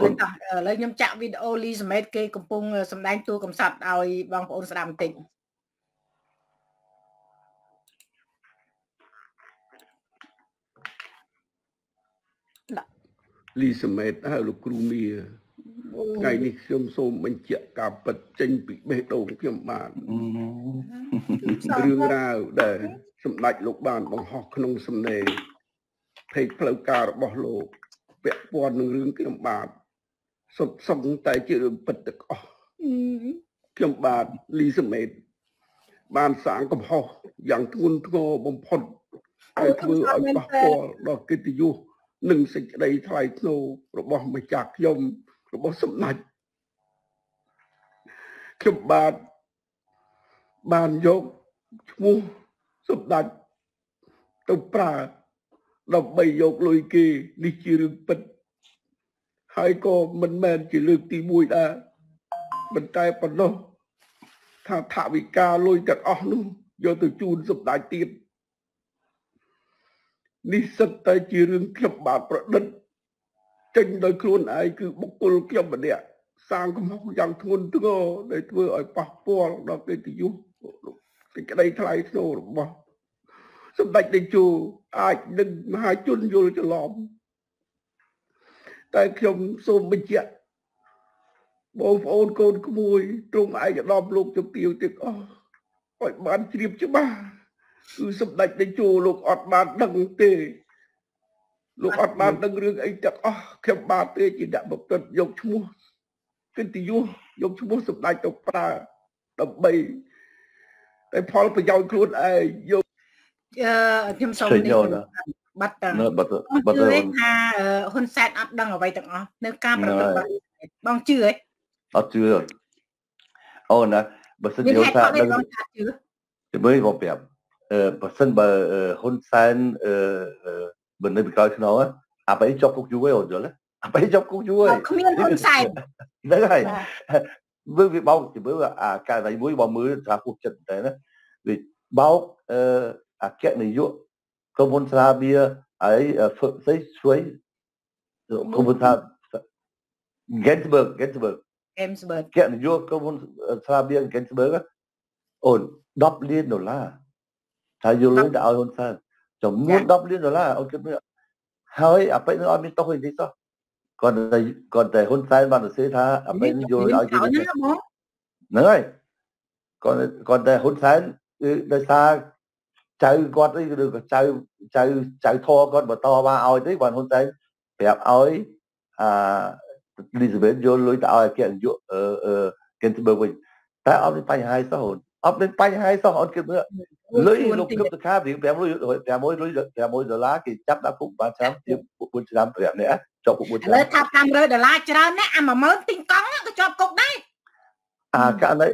គុណឥឡូវខ្ញុំចាក់វីដេអូលីសមេតគេកំពុងសម្ដែងតួកំសត់ឲ្យបងប្អូនស្ដាប់បន្តិចលីសមេតហៅលោកគ្រូមៀថ្ងៃនេះខ្ញុំសូមបញ្ជាក់ការពិតចេញពីបេះដូងខ្ញុំបានរឿងរ៉ាវដែលសម្ដេចលោកបានបង្ហោះក្នុងសំណេរភេកផ្លូវការរបស់លោកពាក់ព័ន្ធនឹងរឿងខ្ញុំបាទ សុទ្ធសឹងតែជារឿងពិតទាំងអស់ខ្ញុំបាទលីសមេតបានសាងកំហុសយ៉ាងធ្ងន់ធ្ងរបំផុតហើយធ្វើឲ្យប៉ះពាល់ដល់កិត្តិយសនិងសេចក្តីថ្លៃថ្នូររបស់ម្ចាស់ខ្ញុំរបស់សម្ដេចខ្ញុំបាទបានយកឈ្មោះសម្ដេចទៅប្រើដើម្បីយកលុយគេនេះជារឿងពិត ហើយក៏មិនមែនជាលើកទី1ដែរប៉ុន្តែប៉ុណ្ណោះថាថាវិការលុយទាំងអស់នោះយកទៅជូនសម្ដេចទៀតនេះសិតតែជារឿងខ្ញុំបាទប្រឌិតចេញដោយខ្លួនឯងគឺបុគ្គលខ្ញុំម្នាក់សាងកំហុសយ៉ាងធ្ងន់ធ្ងរដែលធ្វើឲ្យប៉ះពាល់ដល់កិត្តិយសសេចក្តីថ្លៃថ្នូររបស់សម្ដេចតេជោអាចនឹងមហាជនយល់ច្រឡំ តែខ្ញុំសូមបញ្ជាក់បងប្អូនកូនក្មួយទ្រង់ឯកឧត្តមលោកជំទាវទាំងអស់ឲ្យបានជ្រាបច្បាស់គឺសម្ដេចតេជោលោកអត់បានដឹងទេលោកអត់បានដឹងរឿងអីទាំងអស់ខ្ញុំបាទទេជាអ្នកបពិតយកឈ្មោះកិត្តិយសយកឈ្មោះសម្ដេចទៅប្រើដើម្បីតែផលប្រយោជន៍ខ្លួនឯងយកអឺខ្ញុំសូមនេះ បាត់តាបាត់បាត់ថាហ៊ុនសែនអត់ដឹងអ្វីទាំងអស់នៅការប្រតិបត្តិបងជឿហ៎អត់ជឿអូណាបើសិនជាថាដឹងជំរឿបងប្រាប់អឺបើសិនបើហ៊ុនសែនអឺបើនៅពីក្រោយខ្នងអាបែជាប់គុកយូរហើយអូនយល់អាបែជាប់គុកយូរហើយគ្មានហ៊ុនសែនហ្នឹងហើយមើលវាបោកជំរឿអាករណីមួយបងមើលថាពុះចិត្តតែណាវាបោកអឺអគ្គនាយក ក្រុមហ៊ុនស្រាបៀហើយស្អីជួយក្រុមហ៊ុនថា Gensberg Gensberg Gensberg គណៈនាយកក្រុមហ៊ុនស្រាបៀ Gensberg អូន10លានដុល្លារថាយកលុយទៅឲ្យហ៊ុនសែនចំនួន10លានដុល្លារអូនគិតមើលហើយអាប៉ិនឹងអត់មានទោសអីទេសោះគាត់តែគាត់តែហ៊ុនសែនបានសរសេរថាអាប៉ិនឹងយកឲ្យគេហ្នឹងហើយគាត់គាត់តែហ៊ុនសែនដោយសារ ចៅគាត់អីឬក៏ចៅចៅចៅធរគាត់បន្តមកឲ្យទេគាត់ហ៊ុនសែនប្រាប់ឲ្យអាលីសាបេតយកលុយទៅឲ្យអគ្គនាយកអឺកេនស្បឺវិញតែអត់មានបញ្ហាសោះអត់មានបញ្ហាសោះអត់គិតមើលលុយលោកគឹបទៅខារៀង5លុយ5លុយ5ដុល្លារគេចាប់ដាក់គុកបានឆ្នាំជា4ឆ្នាំ5នាក់ជាប់គុក4ឆ្នាំឥឡូវថា500ដុល្លារច្រើនណាស់អា10000ទិញកង់ក៏ជាប់គុកដែរអាករណី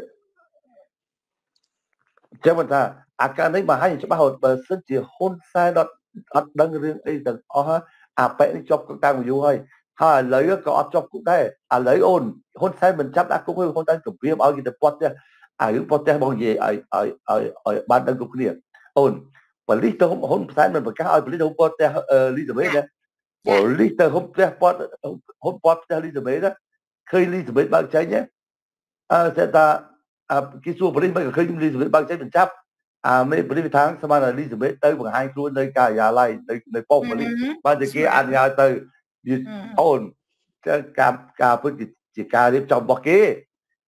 ចាំមិនថា អាករណីបង្ហាញច្បាស់បើសិនជាហ៊ុនសែនអត់អត់ដឹងរឿងអីទាំងអស់អាប៉ែនេះជាប់គុកតាំងយូរហើយហើយឥឡូវក៏អត់ជាប់គុកដែរឥឡូវអូនហ៊ុនសែនមិនចាប់ដាក់គុកទេហ៊ុនសែនគម្រាមឲ្យគេទៅពាត់ផ្ទះអារឿងប៉ុតផ្ទះបងនិយាយឲ្យឲ្យឲ្យឲ្យបានដឹងគ្រប់គ្នាអូនប៉ូលីសទៅហ៊ុនផ្សាយមិនប្រកាសឲ្យប៉ូលីសទៅប៉ុតផ្ទះលីសាបេតណាប៉ូលីសទៅហ៊ុនផ្ទះប៉ុតហ៊ុនប៉ុតផ្ទះលីសាបេតណាឃើញលីសាបេតបើកចេញណាអើតែថាគេសួរប៉ូលីសមិនឃើញលីសាបេតបើកចេញមិនចាប់ អាមេប៉ូលីសថាងស្មានលីសាបេតទៅបង្ហាញខ្លួននៅការិយាល័យនៅនៅប៉ុស្តិ៍ប៉ូលីសបើតែគេអនុញ្ញាតទៅអូនការការពិតជាការរៀបចំរបស់គេ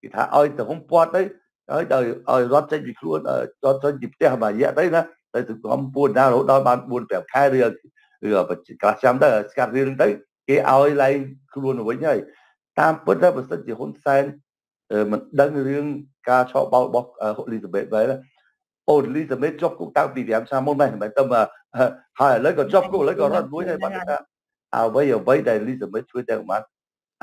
គេថាឲ្យទៅហ៊ុនពាត់ទៅហើយដល់ឲ្យរត់ចេញពីខ្លួនរត់ចេញពីផ្ទះមួយរយៈទៅណាទៅទៅក្រុមពួនណារហូតដល់បាន4 5ខែឬឬកន្លះឆ្នាំទៅស្កាត់រឿងទៅគេឲ្យឡើងខ្លួនវិញហើយតាមពិតទៅបើសិនជាហ៊ុនសែនមិនដឹងរឿងការឆោបោករបស់លីសាបេតវិញ អូលីសាបេតជាប់គុកតាំងពី5ឆ្នាំមុនហ្នឹងមិនទៅហើយឥឡូវក៏ជាប់គុកឥឡូវក៏រត់មួយហើយបាត់ថាអ្វីអ្វីដែលលីសាបេតជួយតែមិន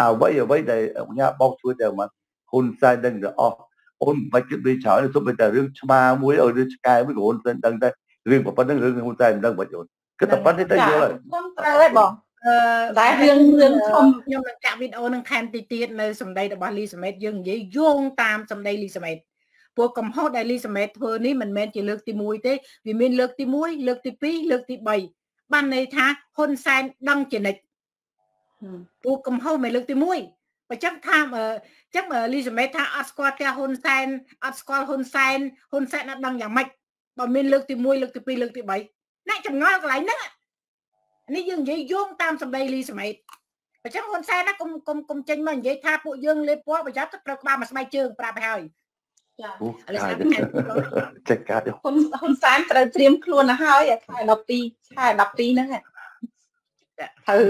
អ្វីអ្វីដែលញ៉ាបោកជួយតែមិនហ៊ុនសែនដឹងទៅអស់អូនមិនគិតដូចច្រើនទុំតែរឿងឆ្មាមួយឲ្យរឿងឆ្កែមួយក៏អូនមិនដឹងតែរឿងប៉ុណ្្នឹងរឿងហ៊ុនសែនមិនដឹងបាច់អូនគិតតែប៉ុណ្្នេះទៅយល់ហើយខ្ញុំត្រូវហើយបងអឺតែរឿងរឿងធំខ្ញុំនឹងចាក់វីដេអូនឹងថែមតិចទៀតនៅសម្ដីរបស់លីសមេតយើងនិយាយយោងតាមសម្ដីលីសមេត ពួកកំហុសដែលលីសមេតធ្វើនេះមិនមែនជាលើកទី1ទេវាមានលើកទី1លើកទី2លើកទី3បានន័យថាហ៊ុនសែនដឹងជានិច្ចពូកំហុសមិនលើកទី1បើចឹងថាអញ្ចឹងលីសមេថាអត់ស្គាល់ផ្ទះហ៊ុនសែនអត់ស្គាល់ហ៊ុនសែនហ៊ុនសែនអត់ដឹងយ៉ាងម៉េចបើមានលើកទី1លើកទី2លើកទី3អ្នកចម្ងល់កន្លែងហ្នឹងនេះយើងនិយាយយោងតាមសម្ដីលីសមេអញ្ចឹងហ៊ុនសែនណាកុំកុំកុំចេញមកនិយាយថាពួកយើងលេបពណ៌ប្រយ័ត្នត្រូវក្បាលមួយស្បែកជើងប្រាប់ឲ្យហើយ ចាឥឡូវស្ដាប់ចេះកាត់ហ៊ុនហ៊ុនសែនត្រូវត្រៀមខ្លួនទៅហើយខែ12ខែ12ហ្នឹងត្រូវ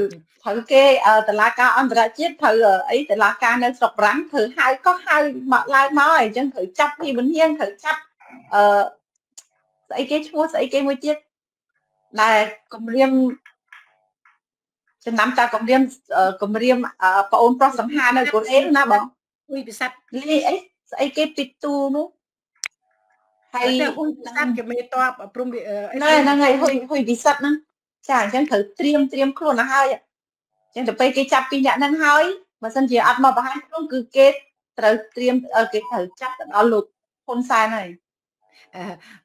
ត្រូវគេតឡាការអន្តរជាតិត្រូវអីតឡាការនៅស្រុកប្រាំងត្រូវហៅក៏ហៅមកឡើងមកអញ្ចឹងត្រូវចាប់ពីវិញ្ញាណត្រូវចាប់អឺស្អីគេឈ្មោះស្អីគេមួយទៀតដែលគម្រាមចំណាំតាគម្រាមគម្រាមប្អូនប្រុសសង្ហានៅកូរ៉េណាបងមួយពិសិដ្ឋលីអី ស្អីគេពីទូនោះហើយហ៊ុយពិសិដ្ឋគេមេតបព្រមហ្នឹងហ្នឹងហើយហ៊ុយហ៊ុយពិសិដ្ឋហ្នឹងចាអញ្ចឹងត្រូវត្រៀមត្រៀមខ្លួនទៅហើយអញ្ចឹងទៅពេលគេចាប់ពីអ្នកហ្នឹងហើយបើសិនជាអត់មកបង្ហាញខ្លួនគឺគេត្រូវត្រៀមគេត្រូវចាប់ទៅដល់លោកហ៊ុនសែនហើយ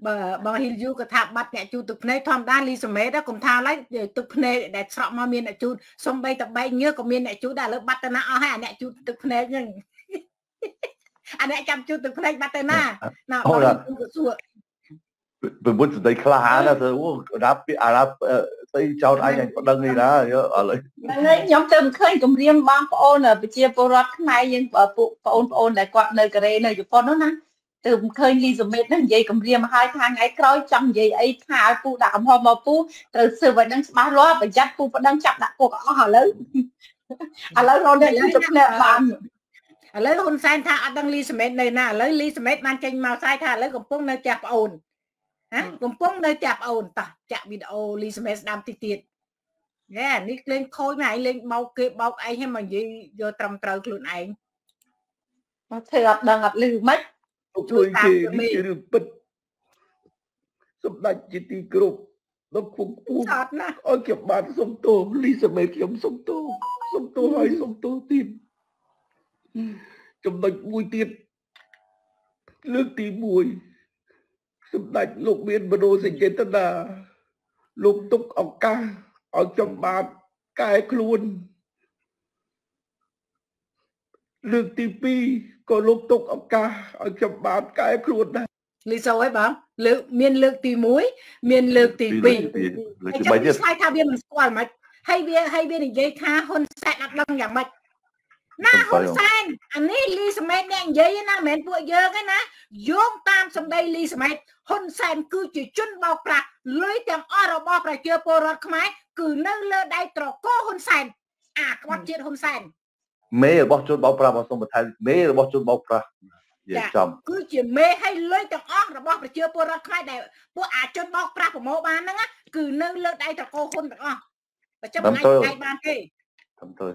បើបងហ៊ីលយូក៏ថាបាត់អ្នកជូតទឹកភ្នែកធម្មតាលីសមេតកុំថាឡើយទឹកភ្នែកដែលស្រក់មកមានអ្នកជូតសំបីតបែកញើក៏មានអ្នកជូតដែរលើបាត់ទៅណាអស់ហើយអាអ្នកជូតទឹកភ្នែកហ្នឹង អាអ្នកចាំជូតទឹកភ្នែកបាត់ទៅណាណាបងក៏សួរពីមុនស្ដីក្លាហានទៅអូដាប់អាដាប់ស្អីចោតអញអញប្តឹងនេះណាយើឥឡូវហ្នឹងខ្ញុំទៅមិនឃើញគម្រាមបងប្អូនប្រជាពលរដ្ឋខ្មែរយើងពួកបងប្អូនដែលគាត់នៅកូរ៉េនៅជប៉ុននោះណាទៅឃើញលីសមេតហ្នឹងនិយាយគម្រាមឲ្យថាថ្ងៃក្រោយចង់និយាយអីថាឲ្យពូដាក់កំហុសមកពូត្រូវស៊ើបឲ្យដឹងច្បាស់លាស់ប្រយ័ត្នពូប្តឹងចាប់ដាក់គុកអស់ឥឡូវឥឡូវរត់អ្នកជិះភ្នាក់បាន ឥឡូវហ៊ុនសែនថាអត់ដឹងលីសមេតនៅណាឥឡូវលីសមេតបានចេញមកស្រាយថាឥឡូវកំពុងនៅផ្ទះប្អូនណាកំពុងនៅផ្ទះប្អូនតោះចាក់វីដេអូលីសមេតស្ដាប់តិចទៀតណែនេះលេងខូចមកឯងលេងបោកគេបោកឯងហ្នឹងមកនិយាយយកត្រឹមត្រូវខ្លួនឯងមកធ្វើអត់ដឹងអត់លឺមិនជួយគេនេះជារឿងពិតសម្ដេចជាទីគ្រប់ដល់គង់ពូអត់ណាឲ្យខ្ញុំបានសុំទោសលីសមេខ្ញុំសុំទោសសុំទោសឲ្យសុំទោសទៀត ចំណុចមួយទៀតលើកទី1សម្ដេចលោកមានបដូរសេចក្តីតនាលោកទុកឱកាសឲ្យខ្ញុំបានកែខ្លួន លើកទី2ក៏លោកទុកឱកាសឲ្យខ្ញុំបានកែខ្លួនដែរលីសូអីបងលើកមានលើកទី1មានលើកទី2ហើយចាំវាឆ្លើយថាវាមិនស្គាល់មិនហើយវាហើយវានិយាយថាហ៊ុនសែនអត់ដឹងយ៉ាងម៉េច ណាហ៊ុនសែនអានេះលីសមេតអ្នកនិយាយណាមិនមែនពួកយើងទេណាយោងតាមសម្ដីលីសមេតហ៊ុនសែនគឺជាជនបោកប្រាស់លុយទាំងអស់របស់ប្រជាពលរដ្ឋខ្មែរគឺនៅលើដៃត្រកោហ៊ុនសែនអាក្បត់ជាតិហ៊ុនសែនមេរបស់ជនបោកប្រាស់របស់សូមបន្ថែមមេរបស់ជនបោកប្រាស់និយាយចំគឺជាមេឲ្យលុយទាំងអស់របស់ប្រជាពលរដ្ឋខ្មែរដែលពួកអាជនបោកប្រាស់ប្រមូលបានហ្នឹងគឺនៅលើដៃត្រកោហ៊ុនទាំងអស់បើចាំមិនអាចបានទេ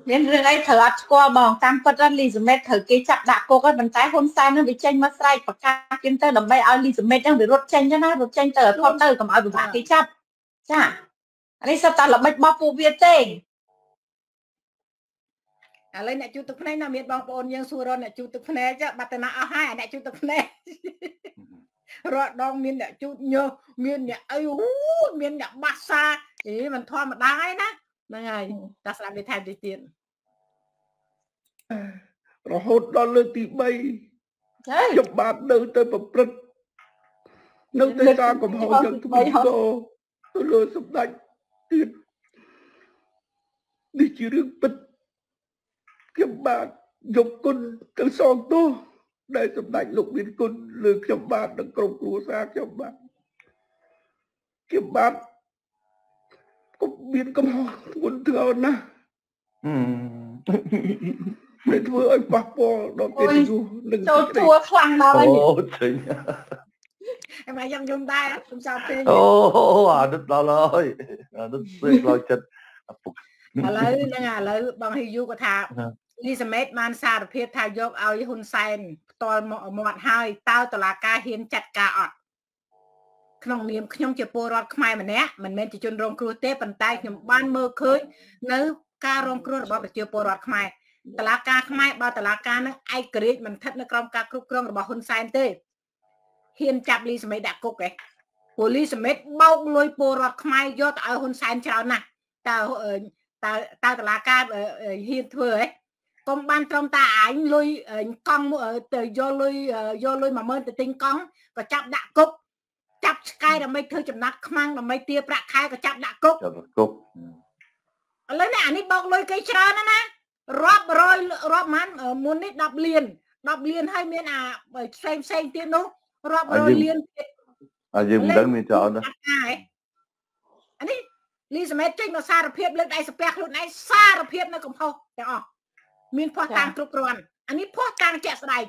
មានរឿងអីត្រូវអត់ស្គាល់បងតាមពិតលីសមេតត្រូវគេចាប់ដាក់គុកហើយប៉ុន្តែហ៊ុនសែននឹងវាចេញមកស្រែកប្រកាសគេទៅដើម្បីឲ្យលីសមេតហ្នឹងវារត់ចេញទៅណារត់ចេញទៅធំទៅកុំឲ្យពិបាកគេចាប់ចាអានេះសិតតែល្បិចរបស់ពួកវាទេឥឡូវអ្នកជូតទឹកភ្នែកណាមានបងប្អូនយើងសួររកអ្នកជូតទឹកភ្នែកបាត់ទៅណាអស់ហើយអ្នកជូតទឹកភ្នែករត់ដងមានអ្នកជូតញើសមានអ្នកអីអូមានអ្នកបាសសាអីមិនធម្មតាឯណា ហ្នឹងហើយតាស្ដាប់នេះថែមតិចទៀតរហូតដល់លើកទី3ខ្ញុំបាទនៅទៅប្រព្រឹត្តនៅទៅសារកំហុសយ៉ាងធ្ងន់ធ្ងរទៅលើសម្ដេចទៀតនេះជារឿងពិតខ្ញុំបាទយកគុណទៅសងទោសដែលសម្ដេចលោកមានគុណលើខ្ញុំបាទនិងក្រុមគ្រួសារខ្ញុំបាទខ្ញុំបាទក៏ មានកំហុសធ្ងន់ធ្ងរណាស់មិនធ្វើឲ្យប៉ះពាល់ដល់កិត្តិយសនិងចូលទួខ្លាំងដល់ហើយអូចេញអមយ៉ាងខ្ញុំដែរខ្ញុំចោលពេកអូអានេះដល់ហើយអានេះពេកដល់ចិត្តឥឡូវហ្នឹងឥឡូវបងហ៊ីយូក៏ថាលីសាមេតបានសារភាពថាយកឲ្យហ៊ុនសែនផ្ទាល់មាត់ហើយតើតឡាការហ៊ានចាត់ការអត់ ក្នុងនាមខ្ញុំជាពលរដ្ឋខ្មែរម្នាក់មិនមែនជាជនរងគ្រោះទេប៉ុន្តែខ្ញុំបានមើលឃើញនៅការរងគ្រោះរបស់ប្រជាពលរដ្ឋខ្មែរតឡាការខ្មែរបើតឡាការនឹងឯករាជ្យមិនស្ថិតនៅក្រោមការគ្រប់គ្រងរបស់ហ៊ុនសែនទេហ៊ានចាប់លីសមេតដាក់គុកឯងពលីសមេតបោកលុយពលរដ្ឋខ្មែរយកទៅឲ្យហ៊ុនសែនច្រើនណាស់តើតើតើតឡាការហ៊ានធ្វើហ៎កុំបានត្រឹមតាអញលុយកង់ទៅយកលុយយកលុយ10000ទៅទិញកង់ក៏ចាប់ដាក់គុក ចាប់ឆ្កែដើម្បីធ្វើចំណាត់ខ្មាំងដើម្បីទាប្រាក់ខែក៏ចាប់ដាក់គុកចាប់គុកឥឡូវនេះអានេះបោកលុយគេច្រើនណាស់ណារាប់រយរាប់ម៉ានមុននេះ10លាន10លានហើយមានអាផ្សេងផ្សេងទៀតនោះរាប់រយលានទៀតអាយើងមិនដឹងមានច្រើនណាអានេះលីសមេតចេញមកសារភាពលើកដៃស្ពះខ្លួនឯងសារភាពនៅកំហុសទាំងអស់មានភ័ស្តុតាងគ្រប់គ្រាន់អានេះភ័ស្តុតាងជាក់ស្ដែង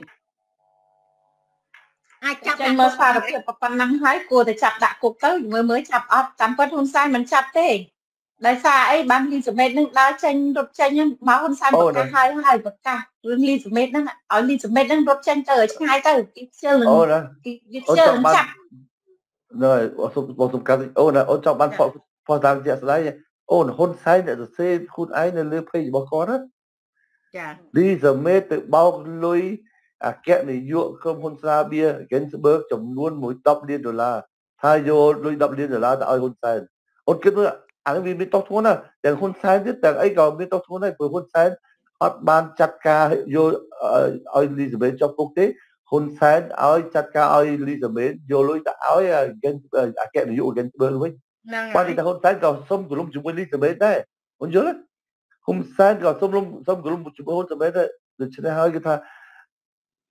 អាចចាប់តែមើលសារភាពប៉ុណ្ណឹងហើយគួរតែចាប់ដាក់គុកទៅមើលមើលចាប់អត់តាមពិតហ៊ុនសែនមិនចាប់ទេដោយសារអីបានលីសមេតនឹងដើរចេញរត់ចេញមកហ៊ុនសែនប្រកាសហើយហើយប្រកាសរឿងលីសមេតហ្នឹងឲ្យលីសមេតហ្នឹងរត់ចេញទៅឲ្យឆ្ងាយទៅគេខ្ជិលនឹងគេខ្ជិលនឹងចាប់នៅអូសុំបងសុំកាត់អូនអូនចង់បានផផតាមជាក់ស្ដែងអូនហ៊ុនសែនអ្នកសរសេរខ្លួនឯងនៅលើ page របស់គាត់ណាចាលីសមេតទៅបោកលុយ អគ្គនាយកក្រុមហ៊ុនសាបៀ Gensberg ចំនួន10លានដុល្លារថាយកលុយ10លានដុល្លារទៅឲ្យហ៊ុនសែនអូនគិតមើលអានេះវាមានតោះធ្ងន់ណាទាំងហ៊ុនសែនទៀតទាំងអីក៏មានតោះធ្ងន់ដែរព្រោះហ៊ុនសែនអត់បានចាត់ការយកឲ្យលីសាបេតជាប់គុកទេហ៊ុនសែនឲ្យចាត់ការឲ្យលីសាបេតយកលុយទៅឲ្យអគ្គនាយក Gensberg វិញបាទតែហ៊ុនសែនក៏សុំគោរពជាមួយលីសាបេតដែរហ៊ុនយល់ទេហ៊ុនសែនក៏សុំសុំគោរពជាមួយហ៊ុនសាបេតដែរដូច្នេះហើយគេថា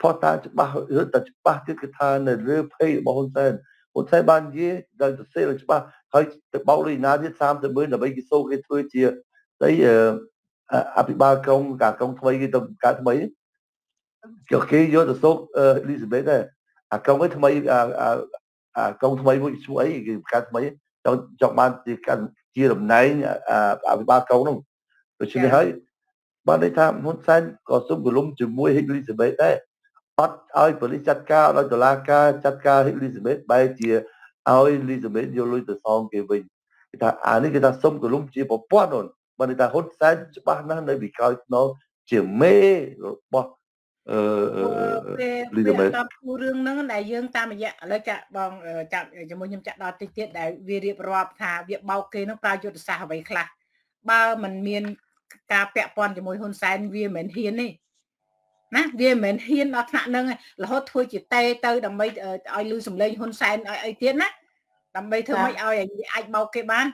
ផតតាច្បាស់ឬតែច្បាស់ទៀតគឺថានៅលើភ័យរបស់ហ៊ុនសែនហ៊ុនសែនបាននិយាយដល់ទៅសេឲ្យច្បាស់ហើយទៅបោកលុយណាទៀត30ម៉ឺនដើម្បីគេសូគេធ្វើជាស្អីអភិបាលក្រុងការក្រុងថ្មីគេទៅកើតថ្មីក៏គេយកទៅសូកអេលីសាបេតដែរអាក្រុងឯថ្មីអាក្រុងថ្មីមួយឈ្មោះអីគេកើតថ្មីចង់ចង់បានជាជាតំណែងអភិបាលក្រុងនោះដូច្នេះហើយបានន័យថាហ៊ុនសែនក៏សុំគលុំជាមួយហេកលីសាបេតដែរ អត់ឲ្យប៉ូលីសចាត់ការឲ្យតុលាការចាត់ការហេកលីសាបេតបែរជាឲ្យលីសាបេតយកលុយទៅសងគេវិញគេថាអានេះគេថាសុំកលុំជាប្រព័ន្ធនោះបើថាហ៊ុនសែនច្បាស់ណាស់នៅពីក្រោយខ្នងជាមេរបស់អឺលីសាបេតតាមរឿងហ្នឹងដែលយើងតាមរយៈឥឡូវចាក់បងចាក់ជាមួយខ្ញុំចាក់ដល់តិចទៀតដែលវារៀបរាប់ថាវាបោកគេនឹងប្រើយុទ្ធសាស្ត្រអ្វីខ្លះបើมันមានការពាក់ព័ន្ធជាមួយហ៊ុនសែនវាមិនហ៊ានទេ ណាវាមិនមែនហ៊ានដល់ថ្នាក់ហ្នឹងរហូតធ្វើជាតេទៅដើម្បីឲ្យលឺសំឡេងហ៊ុនសែនឲ្យអីទៀតណាដើម្បីធ្វើម៉េចឲ្យអាចបោកគេបាន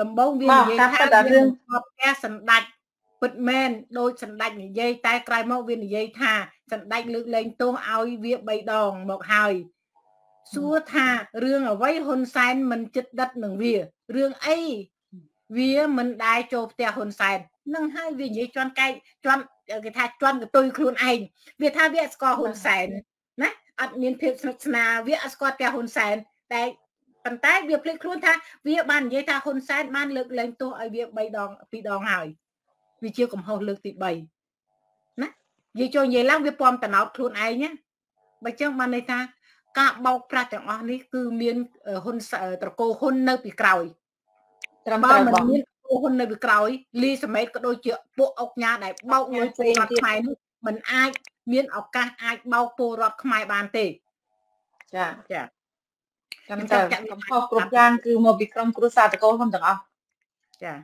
ដំបូងវានិយាយថារឿងផ្ទះសម្ដេចពិតមែនដូចសម្ដេចនិយាយតែក្រោយមកវានិយាយថាសម្ដេចលើកលែងទោសឲ្យវា3ដងមកហើយសួរថារឿងអ្វីហ៊ុនសែនមិនចិត្តដិតនឹងវារឿងអីវាមិនដែរចូលផ្ទះហ៊ុនសែននឹងហើយវានិយាយជន់កែកជន់ គេថាជន់កតុយខ្លួនឯងវាថាវាស្គាល់ហ៊ុនសែនណាអត់មានភាពស្និទ្ធស្នាលវាអត់ស្គាល់ផ្ទះហ៊ុនសែនតែប៉ុន្តែវាភ្លេចខ្លួនថាវាបាននិយាយថាហ៊ុនសែនបានលើកលែងទោសឲ្យវា3ដង2ដងហើយវាជាកំហុសលើកទី3ណានិយាយចូលនិយាយឡើងវាពំតណោតខ្លួនឯងណាបើចឹងបានន័យថាការបោកប្រាស់ទាំងអស់នេះគឺមានហ៊ុនត្រកូលហ៊ុននៅពីក្រោយត្រឹមត្រូវបងមាន ហ៊ុននៅពីក្រោយលីសមេតក៏ដូចជាពួកអុកញ៉ាដែលបោកលុយពលរដ្ឋខ្មែរនេះมันអាចមានឱកាសអាចបោកពលរដ្ឋខ្មែរបានទេចាចាចាំតែកំហុសគ្រប់យ៉ាងគឺមកពីក្រុមគ្រួសារតកូលហ៊ុនទាំងអស់ចា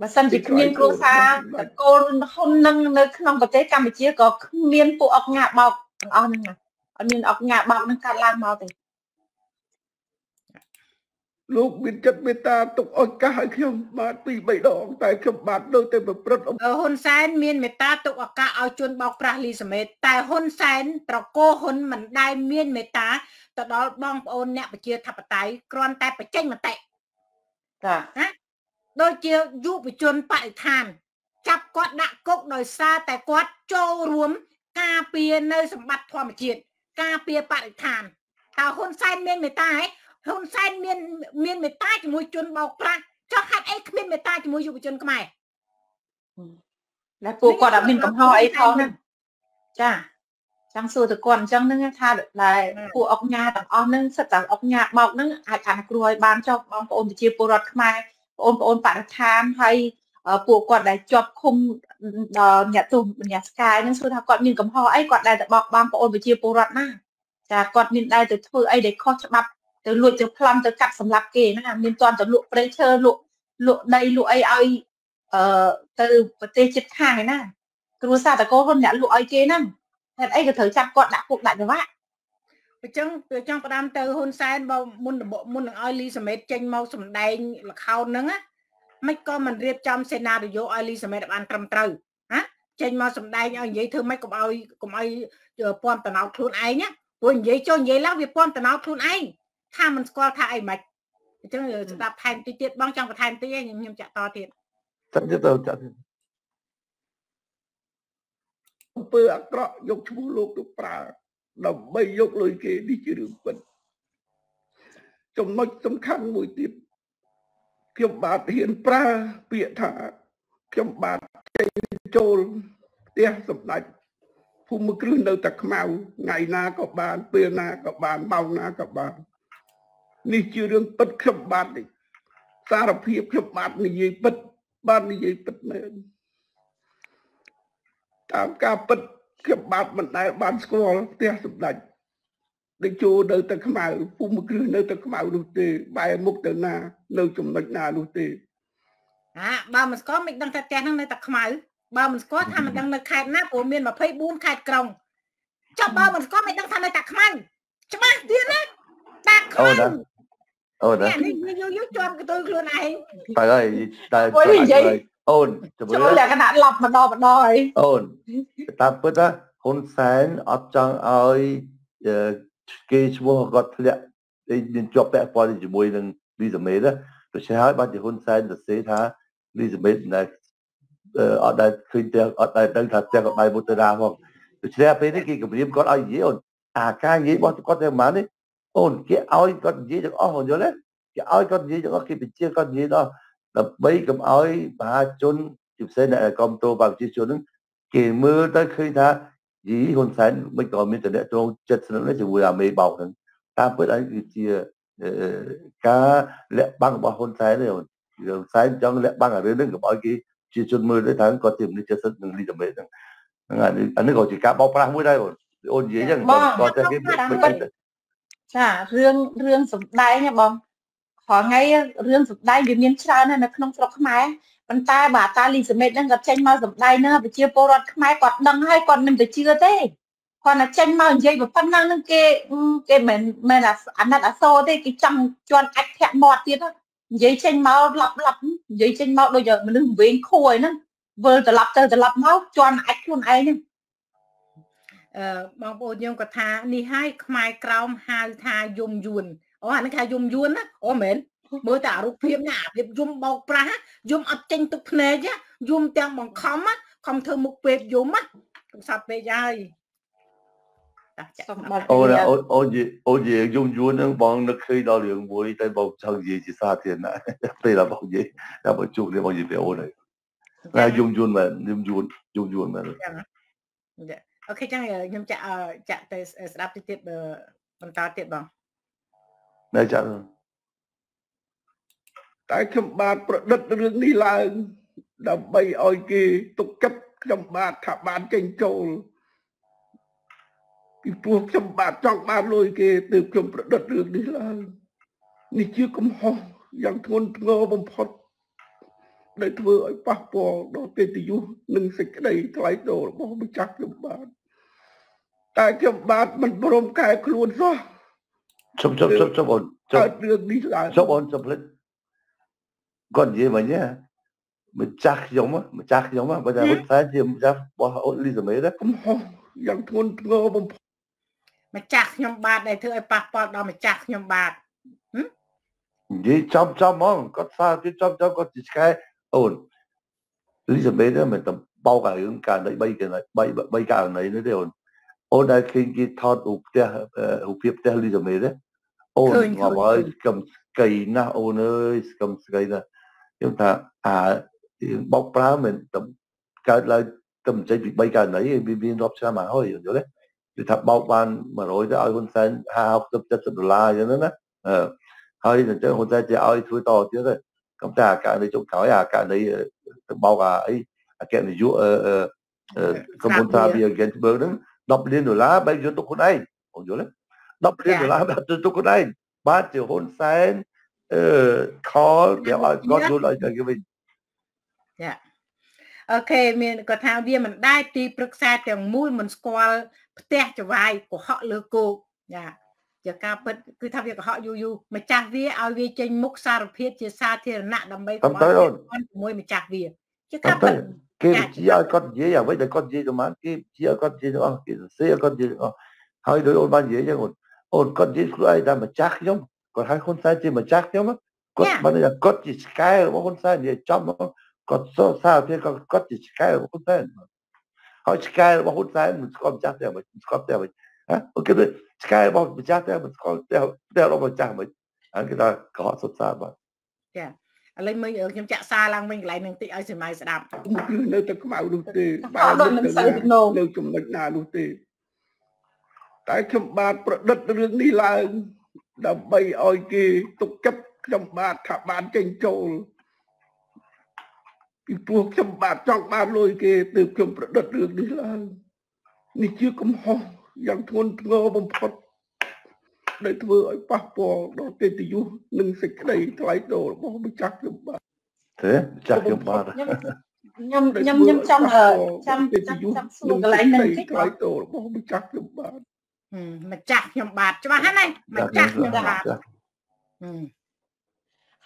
បើសិនជាគ្មានគ្រួសារតកូលហ៊ុននឹងនៅក្នុងប្រទេសកម្ពុជាក៏គ្មានពួកអុកញ៉ាបោកទាំងអស់ហ្នឹងអត់មានអុកញ៉ាបោកនឹងកាត់ឡើងមកទេ លោកមានចិត្តមេត្តាទុកឱកាសឲ្យខ្ញុំបាទពីរបីដងតែខ្ញុំបាទនៅតែប្រព្រឹត្តហ៊ុនសែនមានមេត្តាទុកឱកាសឲ្យជួនបោកប្រាស់លីសមេតតែហ៊ុនសែនត្រកោហ៊ុនមិនដែលមានមេត្តាទៅដល់បងប្អូនអ្នកប្រជាធិបតេយ្យគ្រាន់តែបញ្ចេញមតិចាណាដូចជាយុវជនបរិស្ថាន ចាប់គាត់ដាក់គុកដោយសារតែគាត់ចូលរួមការពារនៅសម្បត្តិធម្មជាតិការពារបរិស្ថានតើហ៊ុនសែនមានមេត្តាហ៎ ហ៊ុនសែនមានមានមេត្តាជាមួយជនបោកប្រាស់ចុះហេតុអីគ្មានមេត្តាជាមួយយុវជនខ្មែរតែពួកគាត់អត់មានកំហុសអីផងហ្នឹងចាចង់សួរទៅគាត់អញ្ចឹងហ្នឹងថាដែលពួកអុកញ៉ាទាំងអស់ហ្នឹងសិតតែអុកញ៉ាបោកហ្នឹងអាចអនុគ្រោះឲ្យបានចុះបងប្អូនប្រជាពលរដ្ឋខ្មែរបងប្អូនបរិស្ថានហើយពួកគាត់ដែលជាប់ឃុំដល់អ្នកទោសអ្នកស្កាយហ្នឹងសួរថាគាត់មានកំហុសអីគាត់ដែលទៅបោកបងប្អូនប្រជាពលរដ្ឋណាចាគាត់មានដែលទៅធ្វើអីដែលខុសច្បាប់ ទៅលួចទៅប្លន់ទៅកាប់សម្លាប់គេហ្នឹងមានតន់ទៅលក់ប្រេងឈើលក់លក់ដីលក់អីឲ្យអឺទៅប្រទេសជិតខាងឯណាគ្រួសារតកូលហ៊ុនអ្នកលក់ឲ្យគេហ្នឹងហេតុអីក៏ត្រូវចាប់គាត់ដាក់គុកដាក់ច្បាប់អញ្ចឹងវាចង់ផ្ដាំទៅហ៊ុនសែនបើមុនមុននឹងឲ្យលីសមេតចេញមកសម្ដែងលខោនហ្នឹងណាមិនក៏មិនរៀបចំសេណារីយ៉ូឲ្យលីសមេតបានត្រឹមត្រូវណាចេញមកសម្ដែងឲ្យនិយាយធ្វើម៉េចកុំឲ្យកុំឲ្យពំតណោតខ្លួនឯងណាព្រោះនិយាយចុះនិយាយឡើងវាពំតណោតខ្លួនឯង ថាមិនស្គាល់ថាអីមិនអញ្ចឹងស្ដាប់ថែមតិចទៀតបងចង់បន្ថែមតិចឯងខ្ញុំចាក់តទៀតចាក់ទៀតទៅចាក់ទៀតអំពើអាក្រក់យកឈ្មោះលោកទៅប្រើដើម្បីយកលុយគេនេះជារឿងពិតចំណុចសំខាន់មួយទៀតខ្ញុំបាទហ៊ានប្រើពាក្យថាខ្ញុំបាទចេញចូលផ្ទះសម្ដេចភូមិគ្រឹះនៅតែខ្មៅថ្ងៃណាក៏បានពេលណាក៏បានម៉ោងណាក៏បាន នេះជារឿងពិតខ្ញុំបាទនេះសារភាពខ្ញុំបាទនិយាយពិតបាទនិយាយពិតមែនតាមការពិតខ្ញុំបាទមិនដែលបានស្គាល់ផ្ទះសម្ដេចដូចចូលនៅតែខ្មៅភូមិគ្រឹះនៅតែខ្មៅនោះទេបែរមុខទៅណា នៅចំណុចណានោះទេអាបើមិនស្គាល់មិនដឹងថាផ្ទះហ្នឹងនៅតែខ្មៅបើមិនស្គាល់ថាមិនដឹងនៅខេត្តណាព្រោះមាន24ខេត្តក្រុងចុះបើមិនស្គាល់មិនដឹងថានៅតែខ្មៅច្បាស់ទៀតណា តាខ្មៅអូននេះយូរយូរជាប់កន្ទុយខ្លួនឯងបើហើយតែអូនចូលលក្ខណៈឡប់ម្ដងម្ដងហើយអូនតាមពិតណាហ៊ុនសែនអត់ចង់ឲ្យគេឈ្មោះគាត់ធ្លាក់មានជាប់ពាក់ព័ន្ធជាមួយនឹងលីសាមេតដូច្នេះហើយបានជាហ៊ុនសែនសរសេរថាលីសាមេតនៅអត់ដែលឃើញផ្ទះអត់ដែលដឹងថាផ្ទះគាត់បាយមុតទៅណាផងដូច្នេះពេលនេះគេគម្រាមគាត់ឲ្យនិយាយអូនអាការនិយាយរបស់គាត់ទៅប៉ុន្មាននេះ អូនគេឲ្យគាត់និយាយទាំងអស់អូនយល់ទេគេឲ្យគាត់និយាយទាំងអស់គេបញ្ជាគាត់និយាយដល់ដើម្បីកុំឲ្យមហាជនជាពិសេសអ្នកគ្រប់គ្រងប្រជាជននឹងគេមើលទៅឃើញថាយីហ៊ុនសែនមិនក៏មានតំណែងចិត្តស្និទ្ធជាមួយអាមេបោកហ្នឹងតាមពិតហើយគឺជាការលាក់បាំងរបស់ហ៊ុនសែនទេហ៊ុនសែនចង់លាក់បាំងអារឿងហ្នឹងកុំឲ្យគេជាជនមើលទៅថាគាត់ជាមនុស្សចិត្តនឹងលីតំេហ្នឹងហ្នឹងអានេះក៏ជាការបោកប្រាស់មួយដែរអូនអូននិយាយអញ្ចឹងគាត់តែគេ ចារឿងរឿងសំដែងណាបងរាល់ថ្ងៃរឿងសម្ដែងវាមានច្រើនហើយនៅក្នុងស្រុកខ្មែរប៉ុន្តែបាទតាលីសមេតហ្នឹងគាត់ចេញមកសម្ដែងហ្នឹងប្រជាពលរដ្ឋខ្មែរគាត់ដឹងហើយគាត់មិនទៅជឿទេគាត់តែចេញមកនិយាយប៉ុណ្ណឹងហ្នឹងគេគេមិនមែនអាណិតអាសូរទេគេចង់ជន់អាចធាក់មាត់ទៀតនិយាយចេញមកឡប់ឡប់និយាយចេញមកដូចមនុស្សវិញខួយហ្នឹងវិលត្រឡប់ទៅត្រឡប់មកជន់អាចខ្លួនឯងហ្នឹងអឺ បងប្អូនយើងក៏ថានេះហើយខ្មែរក្រោមហៅថាយំយួនអូអានេះថាយំយួនណាអូមែនមើលតែរូបភាពណាអាភាពយំបោកប្រាស់យំអត់ចេញទឹកភ្នែកយំទាំងបង្ខំខំធ្វើមុខពេកយំណាកំសត់ពេកហើយអូនអូនអូនអូនយំយួនហ្នឹងបងនឹកឃើញដល់រឿងមួយតែបងចង់និយាយជាសាធារណៈពេលដល់បងនិយាយតែបងជួបនេះបងនិយាយពីអូនហើយតែយំយួនមែនយំយួនយំយួនមែន អូខេចឹងខ្ញុំចាក់ចាក់ទៅស្ដាប់តិចទៀតបន្តទៀតបងនៅចាក់តែខ្ញុំបាទប្រឌិតរឿងនេះឡើង ដើម្បីឲ្យគេទុកចិត្តខ្ញុំបាទថាបានចេញចូលពីព្រោះខ្ញុំបាទចង់បានលុយគេទើបខ្ញុំប្រឌិតរឿងនេះឡើងនេះជាកំហុសយ៉ាងធ្ងន់ធ្ងរបំផុតដែលធ្វើឲ្យប៉ះពាល់ដល់កិត្តិយសនិងសេចក្តីថ្លៃថ្នូររបស់ម្ចាស់ខ្ញុំបាទ តែខ្ញុំបាទមិនព្រមកែខ្លួនសោះជប់ជប់ជប់ជប់អូនជប់រឿងនេះឡើងជប់អូនជប់ភ្លេចគាត់និយាយមិញណាម្ចាស់ខ្ញុំម្ចាស់ខ្ញុំបើតែហ៊ុនសែនជាម្ចាស់របស់អូលីសាមេណាកំហុសយ៉ាងធ្ងន់ធ្ងរបំផុតម្ចាស់ខ្ញុំបាទដែលធ្វើឲ្យប៉ះពាល់ដល់ម្ចាស់ខ្ញុំបាទនិយាយចំចំហ្មងគាត់សារជាចំចំគាត់ជាឆ្កែអូនលីសាមេណាមិនទៅបោកឲ្យរឿងការនៃ3កណៃ3 3ករណីនេះទេអូន អូនដែលឃើញគេថតរូបផ្ទះរូបភាពផ្ទះលីសាមេទេអូនមកហើយស្គមស្គីណាស់អូនអើយស្គមស្គីណាស់ខ្ញុំថាអាបោកប្រើមិនទៅកើតឡើងទៅចេញពី3ករណីវាមានរាប់ឆ្នាំមកហើយយល់ទេគឺថាបោកបាន100ទៅឲ្យហ៊ុនសែន50 70ដុល្លារអញ្ចឹងណាហើយអញ្ចឹងហ៊ុនសែនជាឲ្យធ្វើតទៀតទេកំតែអាករណីចុងក្រោយអាករណីទៅបោកអាអីអគ្គនាយកអឺកម្ពុជាថាវា Gensburg ហ្នឹង 10លានដុល្លារបែរយកទុកខ្លួនឯងបងយល់ទេ10លានដុល្លារបែរទុកខ្លួនឯងបាទជាហ៊ុនសែនអឺ call ប្រាប់ឲ្យគាត់យល់ឲ្យទៅវិញចាអូខេមានគាត់ថាវាមិនដែរទីប្រឹក្សាទាំងមូលមិនស្គាល់ផ្ទះចវាយកុហកលើគោកចាជាការពិតគឺថាវាកុហកយូរយូរម្ចាស់វាឲ្យវាចេញមុខសារភាពជាសាធារណៈដើម្បីកុំឲ្យជាមួយម្ចាស់វាជាការពិត គេជាឲ្យគាត់និយាយអ្វីដែលគាត់និយាយទៅមកគេជាឲ្យគាត់និយាយទៅអស់គេសរសេរឲ្យគាត់និយាយទៅអស់ហើយដោយអូនបាននិយាយចឹងអូនអូនគាត់និយាយខ្លួនឯងថាម្ចាស់ខ្ញុំគាត់ហៅហ៊ុនសែនជាម្ចាស់ខ្ញុំគាត់បានថាគាត់ជាឆ្កែរបស់ហ៊ុនសែននិយាយចំគាត់សរសារភាពគាត់ជាឆ្កែរបស់ហ៊ុនសែនហើយឆ្កែរបស់ហ៊ុនសែនមិនស្គាល់ម្ចាស់ទេមិនស្គាល់ទេមិនហ៎អូខេឆ្កែរបស់ម្ចាស់ទេមិនស្គាល់ទេទេរបស់ម្ចាស់មិនហើយគេថាកុហកសុទ្ធសាធបាទចា ឥឡូវមើលខ្ញុំចាក់សារឡើងវិញកន្លែងនឹងតិចឲ្យសម៉ៃស្ដាប់នៅតែខ្មៅនោះទេបាទនៅនៅចំណុចណានោះទេ តែខ្ញុំបាទប្រឌិតរឿងនេះឡើងដើម្បីឲ្យគេទុកចិត្តខ្ញុំបាទថាបានចេញចូលពីព្រោះខ្ញុំបាទចង់បានលុយគេទើបខ្ញុំប្រឌិតរឿងនេះឡើងនេះជាកំហុសយ៉ាងធ្ងន់ធ្ងរបំផុត ដែលធ្វើឲ្យប៉ះពាល់ដល់កិត្តិយសនិងសេចក្តីថ្លៃថ្នូររបស់ម្ចាស់ខ្ញុំបាទទេម្ចាស់ខ្ញុំបាទខ្ញុំខ្ញុំខ្ញុំចង់ចាំចាំចាំសួរកន្លែងហ្នឹងតិចថ្លៃថ្នូររបស់ម្ចាស់ខ្ញុំបាទម្ចាស់ខ្ញុំបាទច្បាស់ហ្នឹងម្ចាស់ខ្ញុំបាទ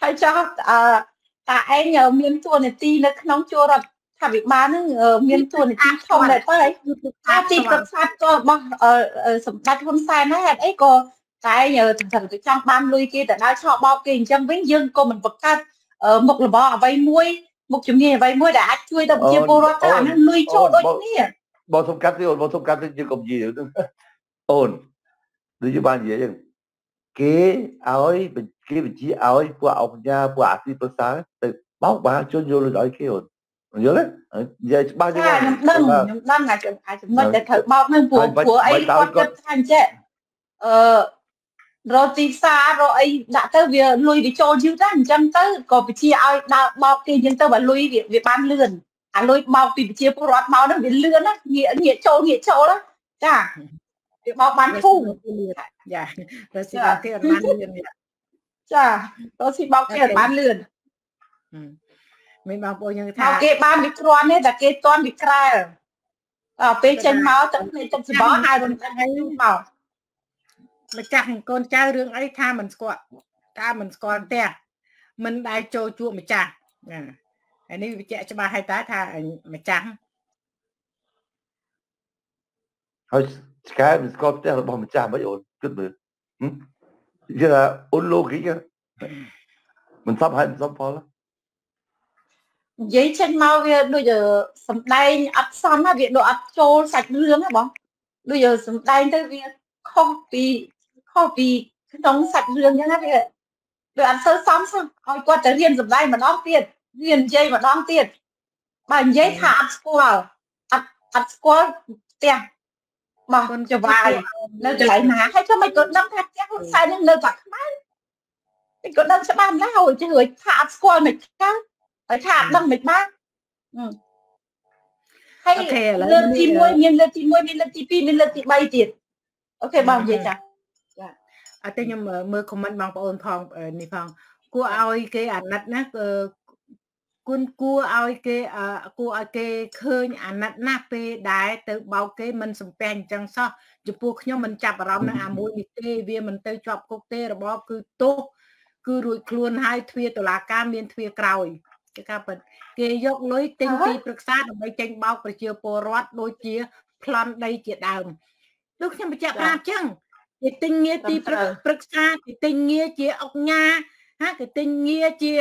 ហើយចោះអឺតាឯងមានទួនាទីនៅក្នុងជួររដ្ឋថាវិបាលនឹងមានទួនាទីធំដែរទៅហើយថាទីប្រឹក្សាក៏របស់សម្ដេចហ៊ុនសែនហ្នឹងហេតុអីក៏ តែត្រឹមតែចង់បានលុយគេទៅដល់ឆោបោកគេអញ្ចឹងវិញយើងក៏មិនបង្កើតមុខរបរអ្វីមួយមុខជំនាញអ្វីមួយដែលអាចជួយដល់ប្រជាពលរដ្ឋទៅអានឹងលុយចូលដូចនេះបងសំកាត់ទេអូនបងសំកាត់ទេយើងកុំនិយាយអូនដូចជាបាននិយាយចឹងគេឲ្យគេបញ្ជាឲ្យពួកអង្គញាពួកអាស៊ីប្រសាទៅបោកបាជនយល់ឲ្យគេអូនយល់ទេនិយាយច្បាស់ចឹងខ្ញុំដឹងខ្ញុំដឹងអាចចំណុចដែលត្រូវបោកនឹងព្រោះព្រោះអីគាត់គិតថាអញ្ចឹងអឺ រកទីផ្សាររកអីដាក់ទៅវាលុយវាចូលយឺតដែរអញ្ចឹងទៅក៏បជាឲ្យដើរបោកគេអញ្ចឹងទៅបើលុយវាបានលឿនអាលុយបោកពីបជាពលរដ្ឋមកហ្នឹងវាលឿនណាងាកងាកចូលងាកចូលចាវាបោកបានធូរចារស៊ីបោកគេអត់បានលឿនចារស៊ីបោកគេអត់បានលឿនមានបងប្អូនយើងថាគេបានវិក្រាន់ទេតែគេតន់វិក្រែលដល់ពេលចេញមកទឹកភ្នែកទឹកច្បោះហើយមិនដឹងឲ្យមក ម្ចាស់កូនចៅរឿងអីថាមិនស្គាល់តាមិនស្គាល់ផ្ទះមិនដែលចូលជួបម្ចាស់ណាហើយនេះវាជាក់ច្បាស់ហើយតើថាម្ចាស់ហើយឆ្កែមិនស្គាល់ផ្ទះរបស់ម្ចាស់មិនអូនគិតមើលនិយាយថាអូនលូគីកមិនសមហើយមិនសមផលនិយាយចេញមកវាដូចសំដែងអត់សមវាដូចអត់ចូលសាច់រឿងហ៎បងដូចសំដែងទៅវាខុសពី ខុសពីក្នុងសាច់រឿងចឹងណាវាដូចអត់សូវសមសោះឲ្យគាត់ទៅរៀនសំដែងម្ដងទៀតរៀននិយាយម្ដងទៀតបើនិយាយថាអត់ស្គាល់អត់អត់ស្គាល់ផ្ទះបងចវាយនៅកន្លែងណាហើយធ្វើម៉េចក៏ដឹងថាផ្ទះហ៊ុនសែននឹងនៅតែខ្មែរតែក៏ដឹងច្បាស់ណាស់ហើយជឿថាអត់ស្គាល់មិនកើតហើយថាអត់ដឹងមិនបានហើយលើកទី1មានលើកទី1មានលើកទី2មានលើកទី3ទៀតអូខេបងនិយាយចាចា អត់ទេខ្ញុំមើលខមមិនបងប្អូនផងនេះផងគួរឲ្យគេអាណិតណាគុណគួរឲ្យគេគួរឲ្យគេឃើញអាណិតណាស់ពេលដែលទៅបោកគេមិនសំពះអញ្ចឹងសោះចំពោះខ្ញុំមិនចាប់អារម្មណ៍នឹងអាមួយនេះទេវាមិនទៅជាប់គុកទេរបបគឺទោសគឺរួចខ្លួនហើយទ្វារតុលាការមានទ្វារក្រោយគេការពិតគេយកលុយទិញទីប្រឹក្សាដើម្បីចេញបោកប្រជាពលរដ្ឋដូចជាប្លន់ដីជាដើមដូចខ្ញុំបញ្ជាក់ប្រាប់ចឹង គេទិញងារទីប្រឹក្សាគេទិញងារជាអុកញ៉ាហាគេទិញងារជា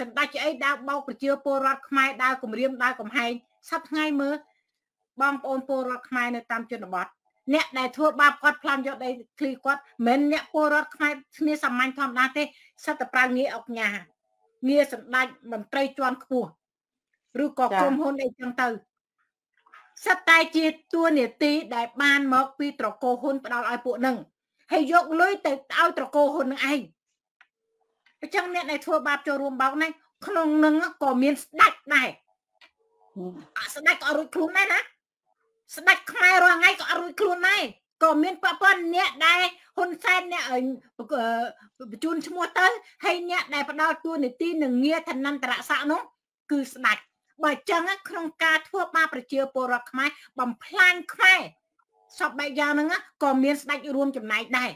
សម្ដេចអីដើរបោកប្រជាពលរដ្ឋខ្មែរដើរគម្រាមដើរកំហែងសប្ថ្ងៃមើលបងប្អូនពលរដ្ឋខ្មែរនៅតាមជនបទអ្នកដែលធ្វើបាបគាត់ផ្លាំយកដីឃ្លីគាត់មិនអ្នកពលរដ្ឋខ្មែរគ្នាសាមញ្ញធម្មតាទេសត្វតែប្រើងារអុកញ៉ាងារសម្ដេចមន្ត្រីជាន់ខ្ពស់ឬក៏ក្រុមហ៊ុនអីចឹងទៅសិតតែជាតួនាទីដែលបានមកពីត្រកូលហ៊ុនផ្ដល់ឲ្យពួកនឹង ហើយយកលុយទៅឲ្យត្រកូលហ៊ុននឹងឯងអញ្ចឹងអ្នកដែលធ្វើបាបចូលរួមបោកនេះក្នុងនឹងក៏មានស្ដាច់ដែរស្ដាច់ក៏អត់រួចខ្លួនដែរណាស្ដាច់ខ្មែររាល់ថ្ងៃក៏អត់រួចខ្លួនដែរក៏មានប៉ប៉ុនអ្នកដែលហ៊ុនសែនអ្នកបញ្ជូនឈ្មោះទៅហើយអ្នកដែលផ្ដល់ទួលនីតិនឹងងារឋានន្តរស័ក្តិនោះគឺស្ដេចបើអញ្ចឹងក្នុងការធ្វើបាបប្រជាពលរដ្ឋខ្មែរបំផ្លាញខ្មែរ សពបែបយ៉ាងហ្នឹងក៏មានស្ដេចរួមចំណែកដែរ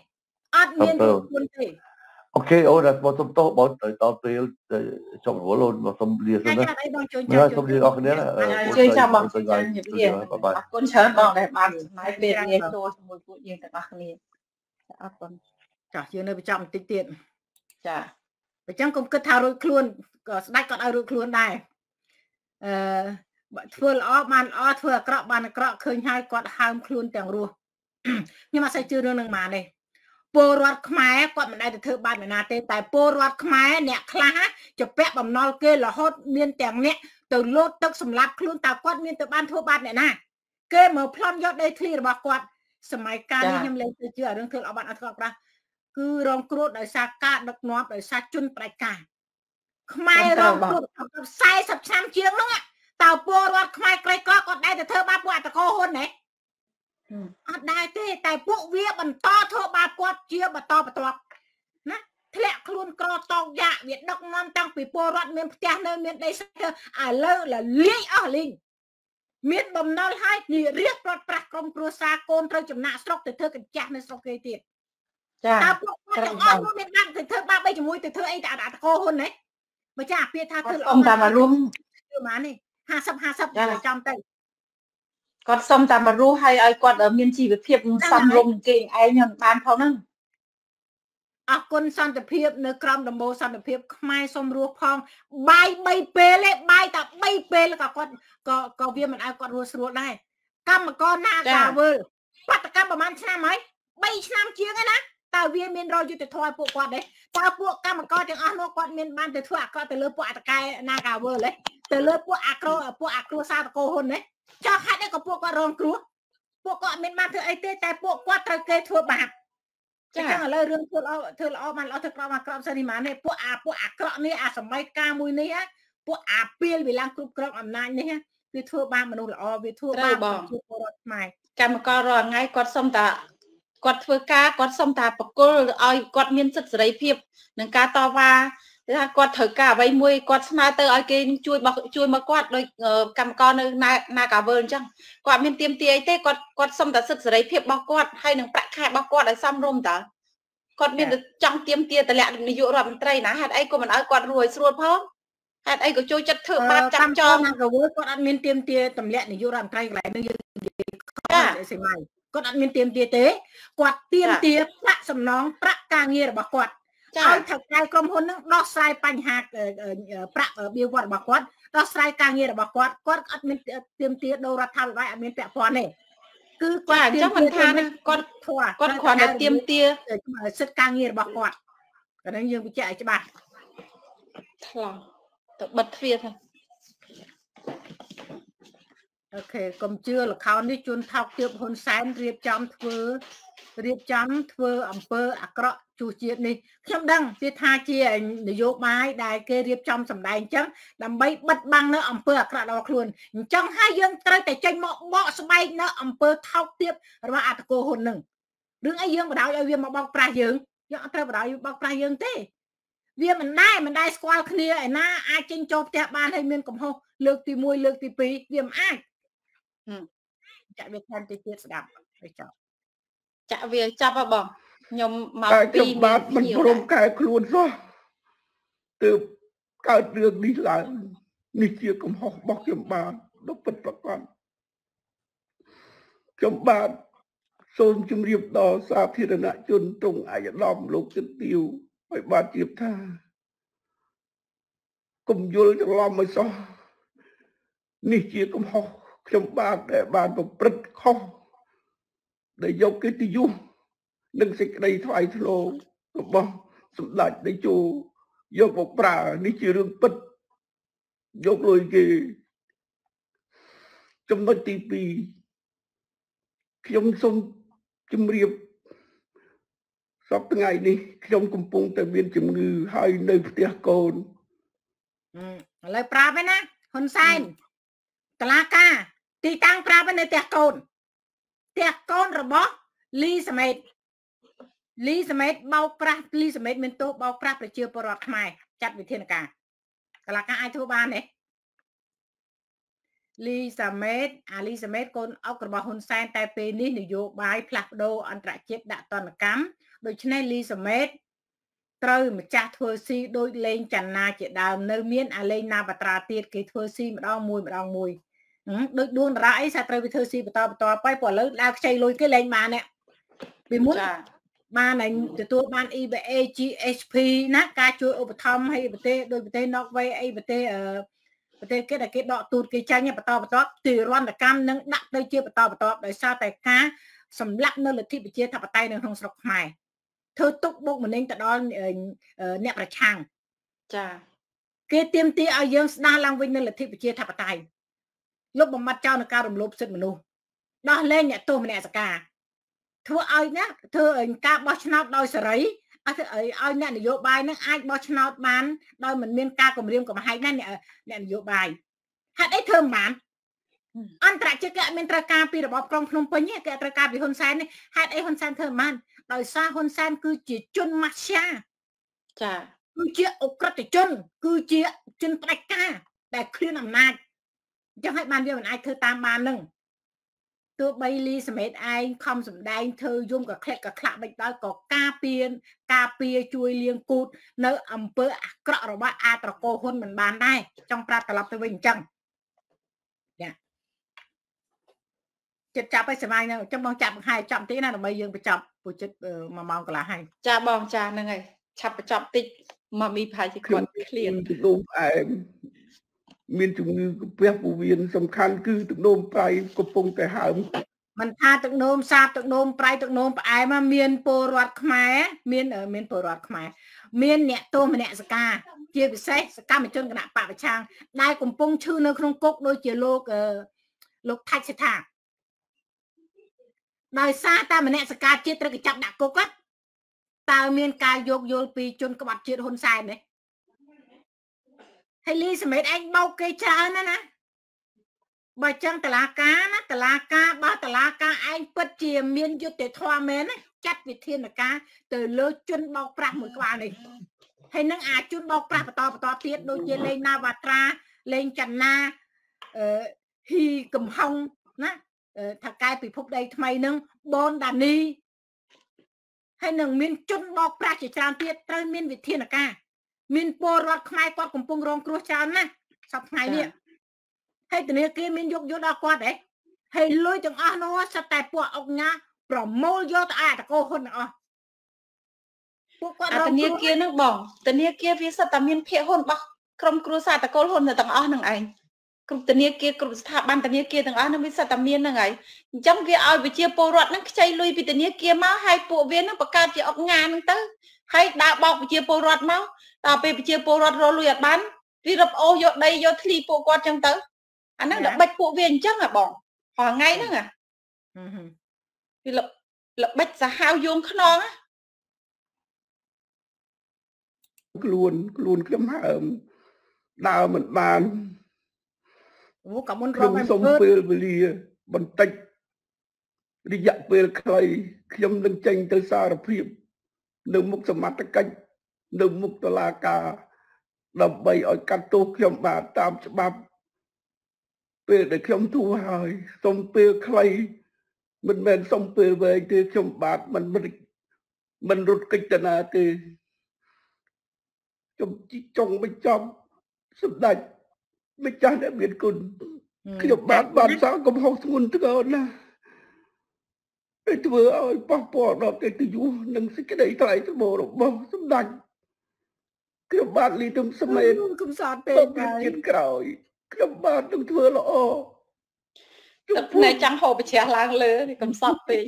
អត់មានខ្លួនទេអូខេអូនមកសុំទោសបងទៅដល់ពេលចុងរលអូនមកសុំលាសិនណាអីបងជួយជួយសុំលាអរគុណជួយចាំបងជួយចាំជំរាបអរគុណច្រើនបងដែលបានចំណាយពេលលាចូលជាមួយពួកយើងទាំងអស់គ្នាអរគុណចាយើងនៅបញ្ចប់បន្តិចទៀតចាអញ្ចឹងកុំគិតថារួចខ្លួនក៏ស្ដេចគាត់ឲ្យរួចខ្លួនដែរអឺ បើធ្វើល្អបានល្អធ្វើអាក្រក់បានអាក្រក់ឃើញហើយគាត់ហើមខ្លួនទាំងរស់ខ្ញុំអត់សូវជឿរឿងនឹងម៉ានេះពលរដ្ឋខ្មែរគាត់មិនដែលទៅធ្វើបាបអ្នកណាទេតែពលរដ្ឋខ្មែរអ្នកខ្លះចពាក់បំណុលគេរហូតមានទាំងអ្នកទៅលោតទឹកសម្លាប់ខ្លួនតើគាត់មានទៅបានធ្វើបាបអ្នកណាគេមកប្លន់យកដីធ្លីរបស់គាត់សម័យកាលនេះខ្ញុំលែងទៅជឿរឿងធ្វើអបាត់អត់គាត់ប្រាស់គឺរងគ្រោះដោយសារការដឹកនាំដោយសារជនផ្ដាច់ការខ្មែររងគ្រោះ40ឆ្នាំជាងហ្នឹង តើពលរដ្ឋខ្មែរក្រីក្រគាត់ដែរទៅធ្វើបាបពួកអតកោហ៊ុនណាអត់ដែរទេ តែពួកវាបន្តធ្វើបាបគាត់ជាបន្តបន្ទាប់ណាធ្លាក់ខ្លួនក្រតោកយ៉ាវាដឹកនាំតាំងពីពលរដ្ឋមានផ្ទះនៅមានដីស្ទើឥឡូវលលាយអស់លីងមានបំណុលហើយនិរៀបប្រត់ប្រាស់ក្រុមគ្រួសារកូនត្រូវចំណាក់ស្រុកទៅធ្វើកញ្ចាស់នៅស្រុកគេទៀតចាតើពួកគាត់ទាំងអស់នោះមានបានទៅធ្វើបាបអីជាមួយទៅធ្វើអីតែអតកោហ៊ុនណាបើចាពាក្យថាធ្វើល្អតាមរួមគឺម៉ានេះ 50 50ចំទៅគាត់សុំតែមករស់ហើយឲ្យគាត់មានជីវភាពសមរម្យគេឯងនឹងបានផងហ្នឹងអរគុណសន្តិភាពនៅក្រមដំបូលសន្តិភាពខ្មែរសុំរស់ផងបាយ3ពេលទេបាយតែ3ពេលក៏គាត់ក៏ក៏វាមិនឲ្យគាត់រស់ស្រួលដែរកម្មករណាកាវើបាតកម្មប្រហែលឆ្នាំហើយ3ឆ្នាំជាងហើយណាតើវាមានរយុទ្ធធម៌ពួកគាត់ទេតើពួកកម្មករទាំងអស់នោះគាត់មានបានទៅធ្វើអាក្រក់ទៅលើពួកអតកែណាកាវើទេ ទៅលើពួកអាក្រពួកអាគ្រោះសាតកោហ៊ុនទេចោះហេតុអីក៏ពួកគាត់រងគ្រោះពួកគាត់អត់មានបានធ្វើអីទេតែពួកគាត់ត្រូវគេធ្វើបាបចា៎ឥឡូវរឿងធ្វើល្អធ្វើល្អបានល្អធ្វើក្រក់បានក្រក់ផ្សេងនេះមកនេះពួកអាពួកអាក្រក់នេះអាសម័យកាលមួយនេះពួកអាពីលវាឡើងគ្រប់គ្រងអំណាចនេះវាធ្វើបាបមនុស្សល្អវាធ្វើបាបប្រជាពលរដ្ឋខ្មែរកម្មកររាល់ថ្ងៃគាត់សុំតាគាត់ធ្វើការគាត់សុំតាបកុលឲ្យគាត់មានសិទ្ធិសេរីភាពនឹងការតវ៉ា ថាគាត់ត្រូវការអ្វីមួយគាត់ស្នើទៅឲ្យគេជួយជួយមកគាត់ដោយកម្មករនៅណាកាវើអញ្ចឹងគាត់មានទៀមទាអីទេគាត់គាត់សុំតែសិទ្ធិសេរីភាពរបស់គាត់ហើយនឹងប្រាក់ខែរបស់គាត់ឲ្យសមរម្យតើគាត់មានចង់ទៀមទាតម្លាក់នាយករដ្ឋមន្ត្រីណាហេតុអីក៏មិនឲ្យគាត់រួយស្រួលផងហេតុអីក៏ចូលចិត្តធ្វើបាបចាប់ចងកាវើគាត់អត់មានទៀមទាតម្លាក់នាយករដ្ឋមន្ត្រីកន្លែងនេះយើងនិយាយខំសេម៉ៃគាត់អត់មានទៀមទាទេគាត់ទៀមទាប្រាក់សំណងប្រាក់ការងាររបស់គាត់ ឲ្យថៅកែក្រុមហ៊ុននឹងដោះស្រាយបញ្ហាប្រាក់បៀវត្សរបស់គាត់ដោះស្រាយការងាររបស់គាត់គាត់អត់មានទៀមទាដូររដ្ឋាភិបាលអត់មានពាក់ព័ន្ធទេគឺគាត់អញ្ចឹងមិនថាគាត់ធွာគាត់គ្រាន់តែទៀមទាសិទ្ធិការងាររបស់គាត់ក៏នឹងយើងបញ្ជាក់ឲ្យច្បាស់ថ្លោទៅបិទទ្វារទៅ អូខេកុំជឿលខោននេះជួនថោកទៀបហ៊ុនសែនរៀបចំធ្វើរៀបចំធ្វើអំពើអាក្រក់ជួសជាតិនេះខ្ញុំដឹងវាថាជានយោបាយដែលគេរៀបចំសម្ដែងអញ្ចឹងដើម្បីបិទបាំងនៅអំពើអាក្រក់របស់ខ្លួនអញ្ចឹងហើយយើងត្រូវតែចេញមកបកស្បែកនៅអំពើថោកទាបរបស់អតកោហ៊ុននឹងរឿងអីយើងបដ ாய் ឲ្យវាមកបោកប្រាស់យើងយើងអត់ត្រូវបដ ாய் បោកប្រាស់យើងទេវាមិនដែរមិនដែរស្គាល់គ្នាឯណាអាចចេញចូលផ្ទះបានហើយមានកំហុសលើកទី1លើកទី2វាមិនអាច ចាក់វាថែមទីទៀតស្ដាប់ទៅចប់ចាក់វាចាប់ហ៎បងខ្ញុំមកពីបាទមិនព្រមកែខ្លួនសោះទើបកើតរឿងនេះឡើងនេះជាកំហុសរបស់ខ្ញុំបាទដល់ពិតប្រកបខ្ញុំបាទសូមជម្រាបដល់សាធារណជនទ្រង់អាយដាមលោកជិតទាវឲ្យបាទជៀបថាកុំយល់ច្រឡំឲ្យសោះនេះជាកំហុស ខ្ញុំបាទដែលបានប្រព្រឹត្តខុសដែលយកកិត្តិយសនិងសេចក្តីថ្លៃថ្នូររបស់សម្ដេចតេជោយកមកប្រើនេះជារឿងពិតយកលុយគេចំណុចទី2ខ្ញុំសូមជម្រាបសពថ្ងៃនេះខ្ញុំកំពុងតែមានជំងឺហើយនៅផ្ទះកូនឥឡូវប្រាប់ឯណាហ៊ុនសែនតឡាការ ទីតាំងប្រាប់នៅផ្ទះកូនផ្ទះកូនរបស់លីសមេតលីសមេតបោកប្រាស់លីសមេតមានទោសបោកប្រាស់ប្រជាពលរដ្ឋខ្មែរចាត់វិធានការតឡាការអាចធ្វើបានទេលីសាមេតអាលីសាមេតកូនអុករបស់ហ៊ុនសែនតែពេលនេះនយោបាយផ្លាស់ប្ដូរអន្តរជាតិដាក់ទណ្ឌកម្មដូច្នេះលីសាមេតត្រូវម្ចាស់ធ្វើស៊ីដូចលេងចនាជាដើមនៅមានអាលេងណាបត្រាទៀតគេធ្វើស៊ីម្ដងមួយម្ដងមួយ ដូចដួងតារាអីសាត្រូវវាធ្វើស៊ីបន្តបន្តไปព្រោះឥឡូវដើរខ្ចីលុយគេលេងបាននេះពីមុនបានឯងទទួលបាន EBA GHP ណាការជួយឧបត្ថម្ភឲ្យប្រទេសដូចប្រទេស Norway អីប្រទេសប្រទេសគេដែលគេដកទូតគេចាញ់បន្តបន្តទីរន្តកម្មនឹងដាក់ទៅជាបន្តបន្តដោយសារតែការសម្លាប់នៅលទ្ធិប្រជាធិបតេយ្យនៅក្នុងស្រុកខ្មែរធ្វើទុកបុកម្នេញទៅដល់អ្នកប្រឆាំងចាគេទៀមទាឲ្យយើងស្ដារឡើងវិញនៅលទ្ធិប្រជាធិបតេយ្យ លុបបំបត្តិចោលនឹងការរំលោភសិទ្ធិមនុស្សដោះលែងអ្នកទោសមនសិការធ្វើឲ្យណាធ្វើឲ្យការបោះឆ្នោតដោយសេរីឲ្យឲ្យអ្នកនយោបាយនឹងអាចបោះឆ្នោតបានដោយមិនមានការគម្រាមកំហែងណាអ្នកអ្នកនយោបាយហេតុអីធ្វើមិនបានអន្តរជាតិគេអត់មានត្រូវការពីរបបក្រុងភ្នំពេញទេគេត្រូវការពីហ៊ុនសែននេះហេតុអីហ៊ុនសែនធ្វើមិនបានដោយសារហ៊ុនសែនគឺជាជនម៉ាហ្យាចាគឺជាអក្រិតជន គឺជាជនផ្ដាច់ការដែលឃ្លានអំណាច អញ្ចឹងហើយបានវាមិនអាចធ្វើតាមបាននឹងទោះបីលីសមេតឯងខំសំដែងធ្វើយំក៏ក្លែកក៏ខ្លាក់មិនដល់ក៏ការពៀនការពៀជួយលៀងគូតនៅអង្គើអាក្រក់របស់អាត្រកោហ៊ុនមិនបានដែរចង់ប្រាប់ត្រឡប់ទៅវិញអញ្ចឹងយ៉ាចិត្តចាប់ឲ្យសម័យហ្នឹងចាំបងចាប់បង្ហាយចាប់តិចណាដើម្បីយើងបញ្ចប់ពូចិត្ត1ម៉ោងកន្លះហើយចាបងចាហ្នឹងហើយឆាប់បញ្ចប់តិចមកមីផាយជាគាត់ឃ្លៀនទំនោរផ្អែម មានជំងឺកាពះពោះវៀនសំខាន់គឺទឹកនោមប្រៃកំពុងតែហើមមិនថាទឹកនោមសាបទឹកនោមប្រៃទឹកនោមផ្អែមមានពលរដ្ឋខ្មែរមានមានពលរដ្ឋខ្មែរមានអ្នកទោសមនសការជាពិសេសសកម្មជនគណៈបពប្រឆាំងដែលកំពុងឈឺនៅក្នុងគុកដូចជាលោកលោកថាច់សេថាដោយសារតែមនសការជាតិត្រូវកចាប់ដាក់គុកតើមានការយោគយល់ពីជនក្បត់ជាតិហ៊ុនសែនទេ ហើយលីសមេតឯងបោកគេច្រើនណាណាបើចឹងតឡាការណាតឡាការបើតឡាការឯងពិតជាមានយុត្តិធម៌មែនណាចាត់វិធានការទៅលើជនបោកប្រាស់មួយក្បាលនេះហើយនឹងអាជនបោកប្រាស់បន្តបន្តទៀតដូចជាលេងណាវ៉ាត្រាលេងចនាអឺហ៊ីកំហុងណាថាកែពិភពដីថ្មីនឹងបនដានីហើយនឹងមានជនបោកប្រាស់ជាច្រើនទៀតត្រូវមានវិធានការ មានពលរដ្ឋខ្មែរគាត់កំពុងរងគ្រោះច្រើនណាស់សប្តាហ៍នេះហើយធនាគារមានយកយកដល់គាត់ហ៎ហើយលុយទាំងអស់នោះសិតតែពួកអុកញ៉ាប្រមូលយកទៅអាតកោហ៊ុនទាំងអស់ពួកគាត់ធនាគារនឹងបងធនាគារវាសិតតែមានភាគហ៊ុនរបស់ក្រុមគ្រួសារតកូលហ៊ុនទាំងអស់នឹងឯងគ្រប់ធនាគារគ្រប់ស្ថាប័នធនាគារទាំងអស់នឹងវាសិតតែមានហ្នឹងហើយអញ្ចឹងវាឲ្យប្រជាពលរដ្ឋហ្នឹងខ្ចីលុយពីធនាគារមកហើយពួកវានឹងបង្កើតជាអុកញ៉ាហ្នឹងទៅហើយដើរបោកប្រជាពលរដ្ឋមក ដល់ពេលប្រជាពលរដ្ឋរលុយអត់បានវារឹបអូសយកដីយកធ្លីពួកគាត់ចឹងទៅអាហ្នឹងល្បិចពួកវាអញ្ចឹងហ៎បងរាល់ថ្ងៃហ្នឹងហ៎វាល្បិចសាហាវយងខ្នងខ្លួនខ្លួនខ្ញុំហើមដើរមិនបានអូក៏មុនរកសុំពេលវេលាបន្តិចរយៈពេលខ្លីខ្ញុំនឹងចេញទៅសារភាព នៅមុខសមត្ថកិច្ច នៅមុខតុលាការដើម្បីឲ្យកាត់ទោសខ្ញុំបាទតាមច្បាប់ ពេលដែលខ្ញុំទូហើយសុំពេលខ្លីមិនមែនសុំពេលវែងទេខ្ញុំបាទមិនមិនរត់កិច្ចតាណាទេខ្ញុំជីចុងបញ្ចប់សម្ដេចម្ចាស់ដែលមានគុណខ្ញុំបាទបានសាងកំហុសធ្ងន់ធ្ងរណាស់ហើយធ្វើឲ្យប៉ះពាល់ដល់កិត្តិយសនិងសេចក្តីថ្លៃថ្នូររបស់សម្ដេច ខ្ញុំបាទលីទុំសមេតកំសត់ពេកហើយជាតិក្រោយខ្ញុំបាទនឹងធ្វើល្អទឹកភ្នែកចង់ហូបប្រជ្រះឡើងលើកំសត់ពេក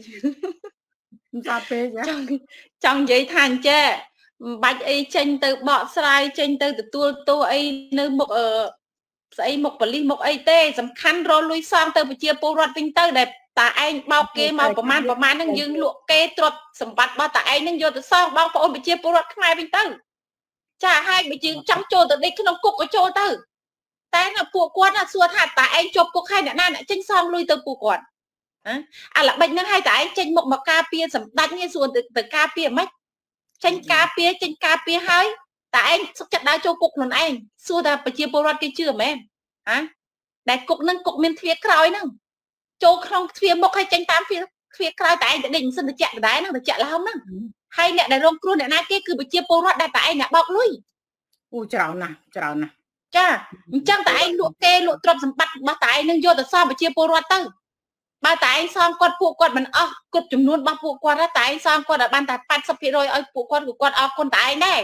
កំសត់ពេកចង់ចង់និយាយថាអញ្ចេះមិនបាច់អីចេញទៅបកស្រាយចេញទៅទទួលទោសអីនៅមុខអឺស្អីមុខបលិសមុខអីទេ សំខាន់រលួយសងទៅប្រជាពលរដ្ឋវិញទៅដែលតាឯងបោកគេមកប្រមាណប្រមាណហ្នឹងយើងលក់គេទ្រព្យសម្បត្តិរបស់តាឯងហ្នឹងយកទៅសងបងប្អូនប្រជាពលរដ្ឋខ្មែរវិញទៅ ចាហើយបើយើងចង់ចូលទៅដេកក្នុងគុកក៏ចូលទៅតែពួកគាត់ណាសួរថាតាឯងជាប់គុកហើយអ្នកណាអ្នកចេញសងលុយទៅពួកគាត់អាល្បិចហ្នឹងឲ្យតែឯងចេញមុខមកការពារសម្ដេចនេះសួរទៅការពារមិនចេញការពារចេញការពារហើយតែឯងសុខចិត្តដើរចូលគុកខ្លួនឯងសួរតែប្រជាពលរដ្ឋគេជឿមែនហ៎ដែលគុកហ្នឹងគុកមានទ្វារក្រោយហ្នឹងចូលក្នុងទ្វារមុខហើយចេញតាមទ្វារទ្វារក្រោយតែឯងទៅដេញមិនសិនទៅចាក់ដដែលហ្នឹងទៅចាក់លហុំហ្នឹង ហើយអ្នកដែលរងគ្រោះអ្នកណាគេគឺប្រជាពលរដ្ឋដែលតែឯងអ្នកបោកលុយអូច្រើនណាស់ច្រើនណាស់ចាអញ្ចឹងតែឯងលក់គេលក់ទ្រព្យសម្បត្តិរបស់តែឯងនឹងយកទៅសងប្រជាពលរដ្ឋទៅបើតែឯងសងគាត់ពួកគាត់មិនអស់គ្រប់ចំនួនរបស់ពួកគាត់តែឯងសងគាត់ឲ្យបានតែ80%ឲ្យពួកគាត់គឺគាត់អរគុណតែឯងដែរ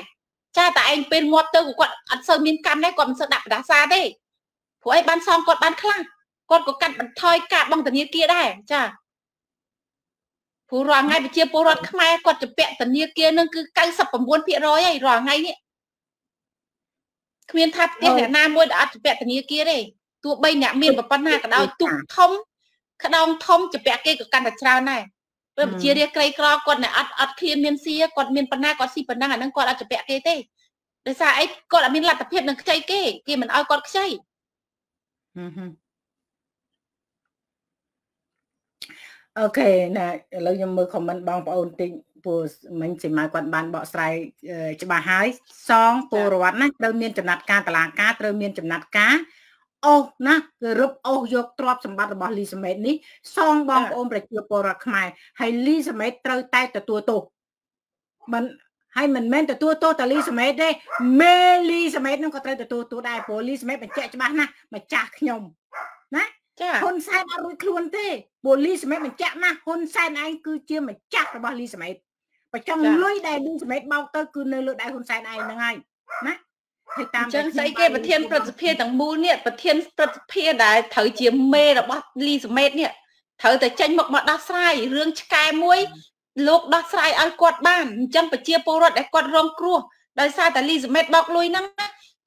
ចាតែឯងពេលងាប់ទៅគាត់អត់សូវមានកម្មដែរគាត់មិនសូវដាក់បដាសាទេព្រោះឯងបានសងគាត់បានខ្លះគាត់ក៏កាត់បន្ថយការបង់ធនាគារដែរចា ព្រោះរាល់ថ្ងៃប្រជាពលរដ្ឋខ្មែរគាត់ជាពាក់ធនាគារនឹងគឺ99%ហើយរាល់ថ្ងៃនេះគ្មានថាផ្ទះអ្នកណាមួយដែលអត់ជាពាក់ធនាគារទេទោះបីអ្នកមានប៉ុណ្ណាក៏ដោយទុកធំក្តោងធំជាពាក់គេក៏កាន់តែច្រើនដែរព្រោះប្រជារាស្ត្រក្រីក្រគាត់នៅអត់អត់ឃ្លានមានស៊ីគាត់មានប៉ុណ្ណាគាត់ស៊ីប៉ុណ្ណឹងអាហ្នឹងគាត់អត់ជាពាក់គេទេដោយសារអីគាត់អត់មានលទ្ធភាពនឹងខ្ចីគេគេមិនអោយគាត់ខ្ចី អូខេណាឥឡូវខ្ញុំមើលខមមិនបងប្អូនតិចព្រោះមិញសិមាគាត់បានបកស្រាយច្បាស់ហើយសងពលរដ្ឋណាត្រូវមានចំណាត់ការតឡាការត្រូវមានចំណាត់ការអូសណាគឺរឹបអូសយកទ្រព្យសម្បត្តិរបស់លីសាមេតនេះសងបងប្អូនប្រជាពលរដ្ឋខ្មែរហើយលីសាមេតត្រូវតែទទួលទោសមិនហើយមិនមែនទទួលទោសតាលីសាមេតទេមេលីសាមេតនឹងក៏ត្រូវទទួលទោសដែរព្រោះលីសាមេតបញ្ជាក់ច្បាស់ណាស់ម្ចាស់ខ្ញុំណា ចាហ៊ុនសែនអត់រួចខ្លួនទេព្រោះលីសាមេតបញ្ជាក់ណាស់ហ៊ុនសែនឯងគឺជាម្ចាស់របស់លីសាមេតប្រចាំលុយដែលលីសាមេតបោកទៅគឺនៅលើដៃហ៊ុនសែនឯងហ្នឹងហើយណាហើយតាមចឹងស្អីគេប្រធានព្រឹទ្ធសភាទាំងមូលនេះប្រធានព្រឹទ្ធសភាដែលត្រូវជាមេរបស់លីសមេតនេះត្រូវតែចេញមកមកដោះស្រាយរឿងឆ្កែមួយលោកដោះស្រាយឲ្យគាត់បានអញ្ចឹងប្រជាពលរដ្ឋដែលគាត់រងគ្រោះដោយសារតែលីសមេតបោកលុយហ្នឹង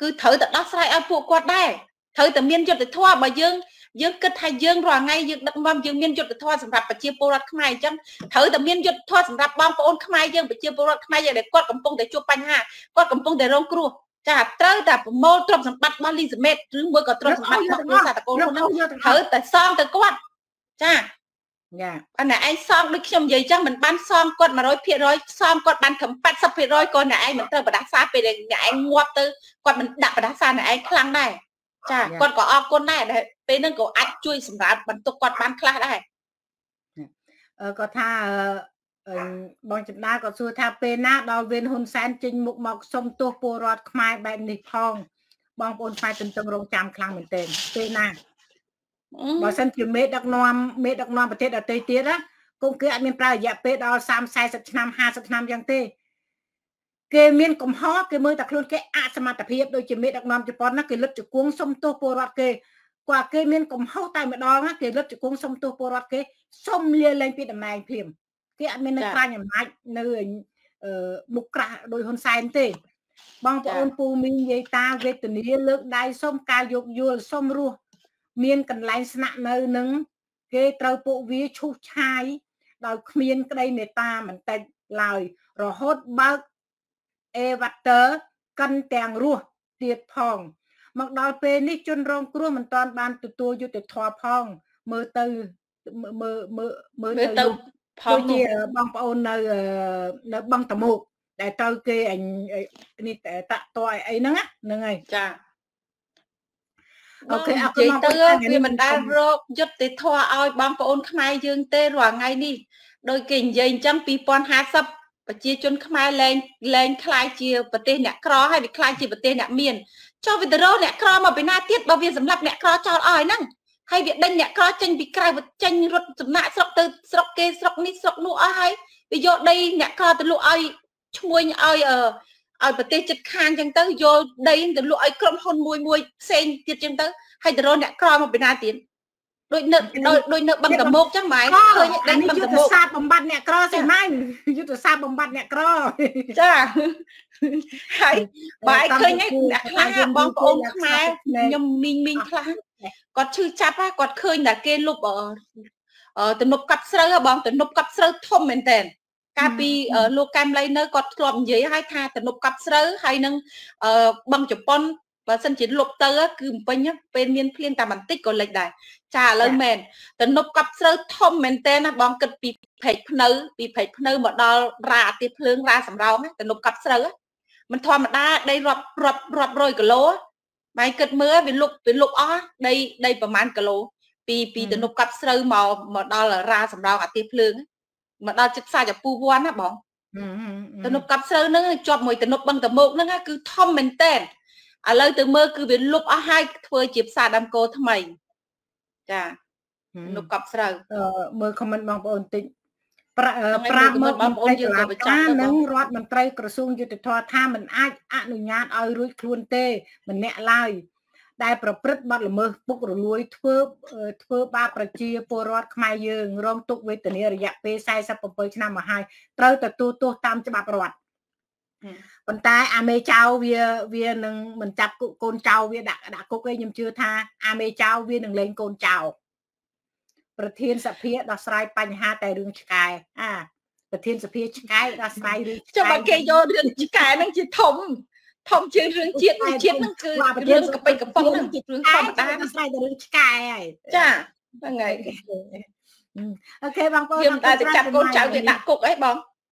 គឺត្រូវតែដោះស្រាយឲ្យពួកគាត់ដែរត្រូវតែមានយុត្តិធម៌បើយើង យើងគិតថាយើងរាល់ថ្ងៃយើងដឹកនាំយើងមានយុទ្ធធម៌សម្រាប់ប្រជាពលរដ្ឋខ្មែរអញ្ចឹងត្រូវតែមានយុទ្ធធម៌សម្រាប់បងប្អូនខ្មែរយើងប្រជាពលរដ្ឋខ្មែរយើងដែលគាត់កំពុងតែជួបបញ្ហាគាត់កំពុងតែរងគ្រោះចាត្រូវតែប្រមូលទ្រព្យសម្បត្តិរបស់លីសាមេតឬមួយក៏ទ្រព្យសម្បត្តិរបស់គ្រួសារតកូលនោះត្រូវតែសងទៅគាត់ចាយ៉ាអានឯងសងដូចខ្ញុំនិយាយចឹងមិនបានសងគាត់100%សងគាត់បានត្រឹម80%ក៏អ្នកឯងមិនត្រូវបដាសាពេលអ្នកឯងងាប់ទៅគាត់មិនដាក់បដាសាអ្នកឯងខ្លាំងដែរ ចាគាត់ក៏អរគុណដែរពេលហ្នឹងក៏អាចជួយសម្រាប់បន្ទុកគាត់បានខ្លះដែរគាត់ថាបងចំដាក៏សួរថាពេលណាដល់វៀនហ៊ុនសែនចេញមុខមកសុំទោសពលរដ្ឋខ្មែរបែបនេះផងបងប្អូនខ្មែរទន្ទឹងរង់ចាំខ្លាំងមែនទែនពេលណាបើសិនជាមេដឹកនាំមេដឹកនាំប្រទេសដទៃទៀតណាគង់គេអត់មានប្រើរយៈពេលដល់30 40ឆ្នាំ50ឆ្នាំយ៉ាងទេ គេមានកំហុសគេមើលតែខ្លួនគេអសមត្ថភាពដូចជាមេដឹកនាំជប៉ុនណាគេលឹកជង្គង់សុំទោសពលរដ្ឋគេគាត់គេមានកំហុសតែម្ដងគេលឹកជង្គង់សុំទោសពលរដ្ឋគេសុំលាលែងពីតំណែងភ្លាមគេអត់មាននៅក្រាញ់អំណាចនៅមុខក្រាស់ដោយហ៊ុនសែនទេ បងប្អូនពូមីងយាយតាវេទនាលើកដៃសុំការយោគយល់សុំរស់មានកន្លែងស្នាក់នៅនឹងគេត្រូវពួកវាឈូសឆាយដោយគ្មានក្តីមេត្តាបន្តិចឡើយរហូតបើក អេវ៉ាទ័រកិនទាំងរស់ទៀតផង មកដល់ពេលនេះជនរងគ្រោះមិនទាន់បានទទួលយុត្តិធម៌ផង មើលទៅមើលមើលមើលទៅផងជាបងប្អូននៅនៅបឹងតមុកដែលត្រូវគេអញនេះតាក់តអីហ្នឹងហ្នឹងហើយចាអូខេអរគុណទៅវាមិនដែលរកយុទ្ធធម៌ឲ្យបងប្អូនខ្មែរយើងទេរាល់ថ្ងៃនេះដោយគេនិយាយអញ្ចឹង2050 ប្រជាជនខ្មែរលែងលែងคล้ายជាប្រទេសអ្នកក្រហើយវាคล้ายជាប្រទេសអ្នកមានចុះវាទៅរកអ្នកក្រមកពីណាទៀតបើវាសម្រាប់អ្នកក្រចោលអស់ហើយហ្នឹងហើយវាដេញអ្នកក្រចេញពីក្រៅចេញរត់ចំណាក់ស្រុកទៅស្រុកគេស្រុកនេះស្រុកនោះអស់ហើយវាយកដីអ្នកក្រទៅលក់ឲ្យឈ្មួញឲ្យឲ្យប្រទេសជិតខាងចឹងទៅយកដីទៅលក់ឲ្យក្រុមហ៊ុនមួយមួយផ្សេងទៀតចឹងទៅហើយទៅរកអ្នកក្រមកពីណាទៀត ដូចនៅដូចនៅបឹងតមោកចឹងម៉ែឃើញដេញបឹងតមោកយុទ្ធសាស្ត្របំបត្តិអ្នកក្រសិម៉ែយុទ្ធសាស្ត្របំបត្តិអ្នកក្រចាហើយបើឯងឃើញអ្នកខ្លះបងប្អូនខ្មែរខ្ញុំមីងមីងខ្លះគាត់ឈឺចាប់គាត់ឃើញតែគេលុបទំនប់កាត់ស្រូវបងទំនប់កាត់ស្រូវធំមែនតើកាលពីលោកកែមលៃនៅគាត់ធ្លាប់និយាយឲ្យថាទំនប់កាត់ស្រូវហើយនឹងបឹងជប៉ុន បើសិនជាលុបទៅគឺពេញពេលមានភ្លៀងតែបន្តិចក៏លិចដែរចាឥឡូវមែនតំណប់កប់ស្រូវធំមែនតើណាបងគិតពីភេកភ្នៅពីភេកភ្នៅមកដល់រ៉ាទីភ្លើងរ៉ាសំរោងតំណប់កប់ស្រូវมันធម្មតាដីរាប់រាប់រាប់រយគីឡូបាយគិតមើលវាលុបវាលុបអស់ដីដីប្រហែលគីឡូពីពីតំណប់កប់ស្រូវមកមកដល់រ៉ាសំរោងអាទីភ្លើងមកដល់ចិត្តសាច់អាពូវ័នណាបងទំនប់កាប់ស្រូវហ្នឹងជាប់មួយទំនប់បឹងតមោកហ្នឹងគឺធំមែនតែន ឥឡូវទៅមើលគឺវាលុបអស់ហើយធ្វើជាផ្សារដើមគោថ្មីចាទំនប់កាប់ស្រូវមើលខមមិនបងប្អូនតិចប្រាប់មើលបងប្អូនយើងក៏បញ្ជាក់នឹងរដ្ឋមន្ត្រីក្រសួងយុទ្ធភ័ពថាมันអាចអនុញ្ញាតឲ្យរួចខ្លួនទេ ម្នាក់ឡើយដែលប្រព្រឹត្តបទល្មើសពុករលួយធ្វើធ្វើបាបប្រជាពលរដ្ឋខ្មែរយើងរងទុក្ខវេទនារយៈពេល47ឆ្នាំមកហើយត្រូវទទួលទោសតាមច្បាប់រដ្ឋ ប៉ុន្តែអាមេចៅវាវានឹងមិនចាប់កូនចៅវាដាក់ដាក់គុកឯងខ្ញុំជឿថាអាមេចៅវានឹងលែងកូនចៅប្រធានសភាដោះស្រាយបញ្ហាតែរឿងឆ្កែអាប្រធានសភាឆ្កែដោះស្រាយរឿងចាំបើគេយករឿងឆ្កែហ្នឹងជាធំធំជាងរឿងជាតិជាតិហ្នឹងគឺរឿងកប៉ិកកំប៉ុងហ្នឹងជារឿងធម្មតាស្រ័យតែរឿងឆ្កែហើយចាហ្នឹងហើយអូខេបងប្អូនយើងតែទៅចាប់កូនចៅវាដាក់គុកអីបង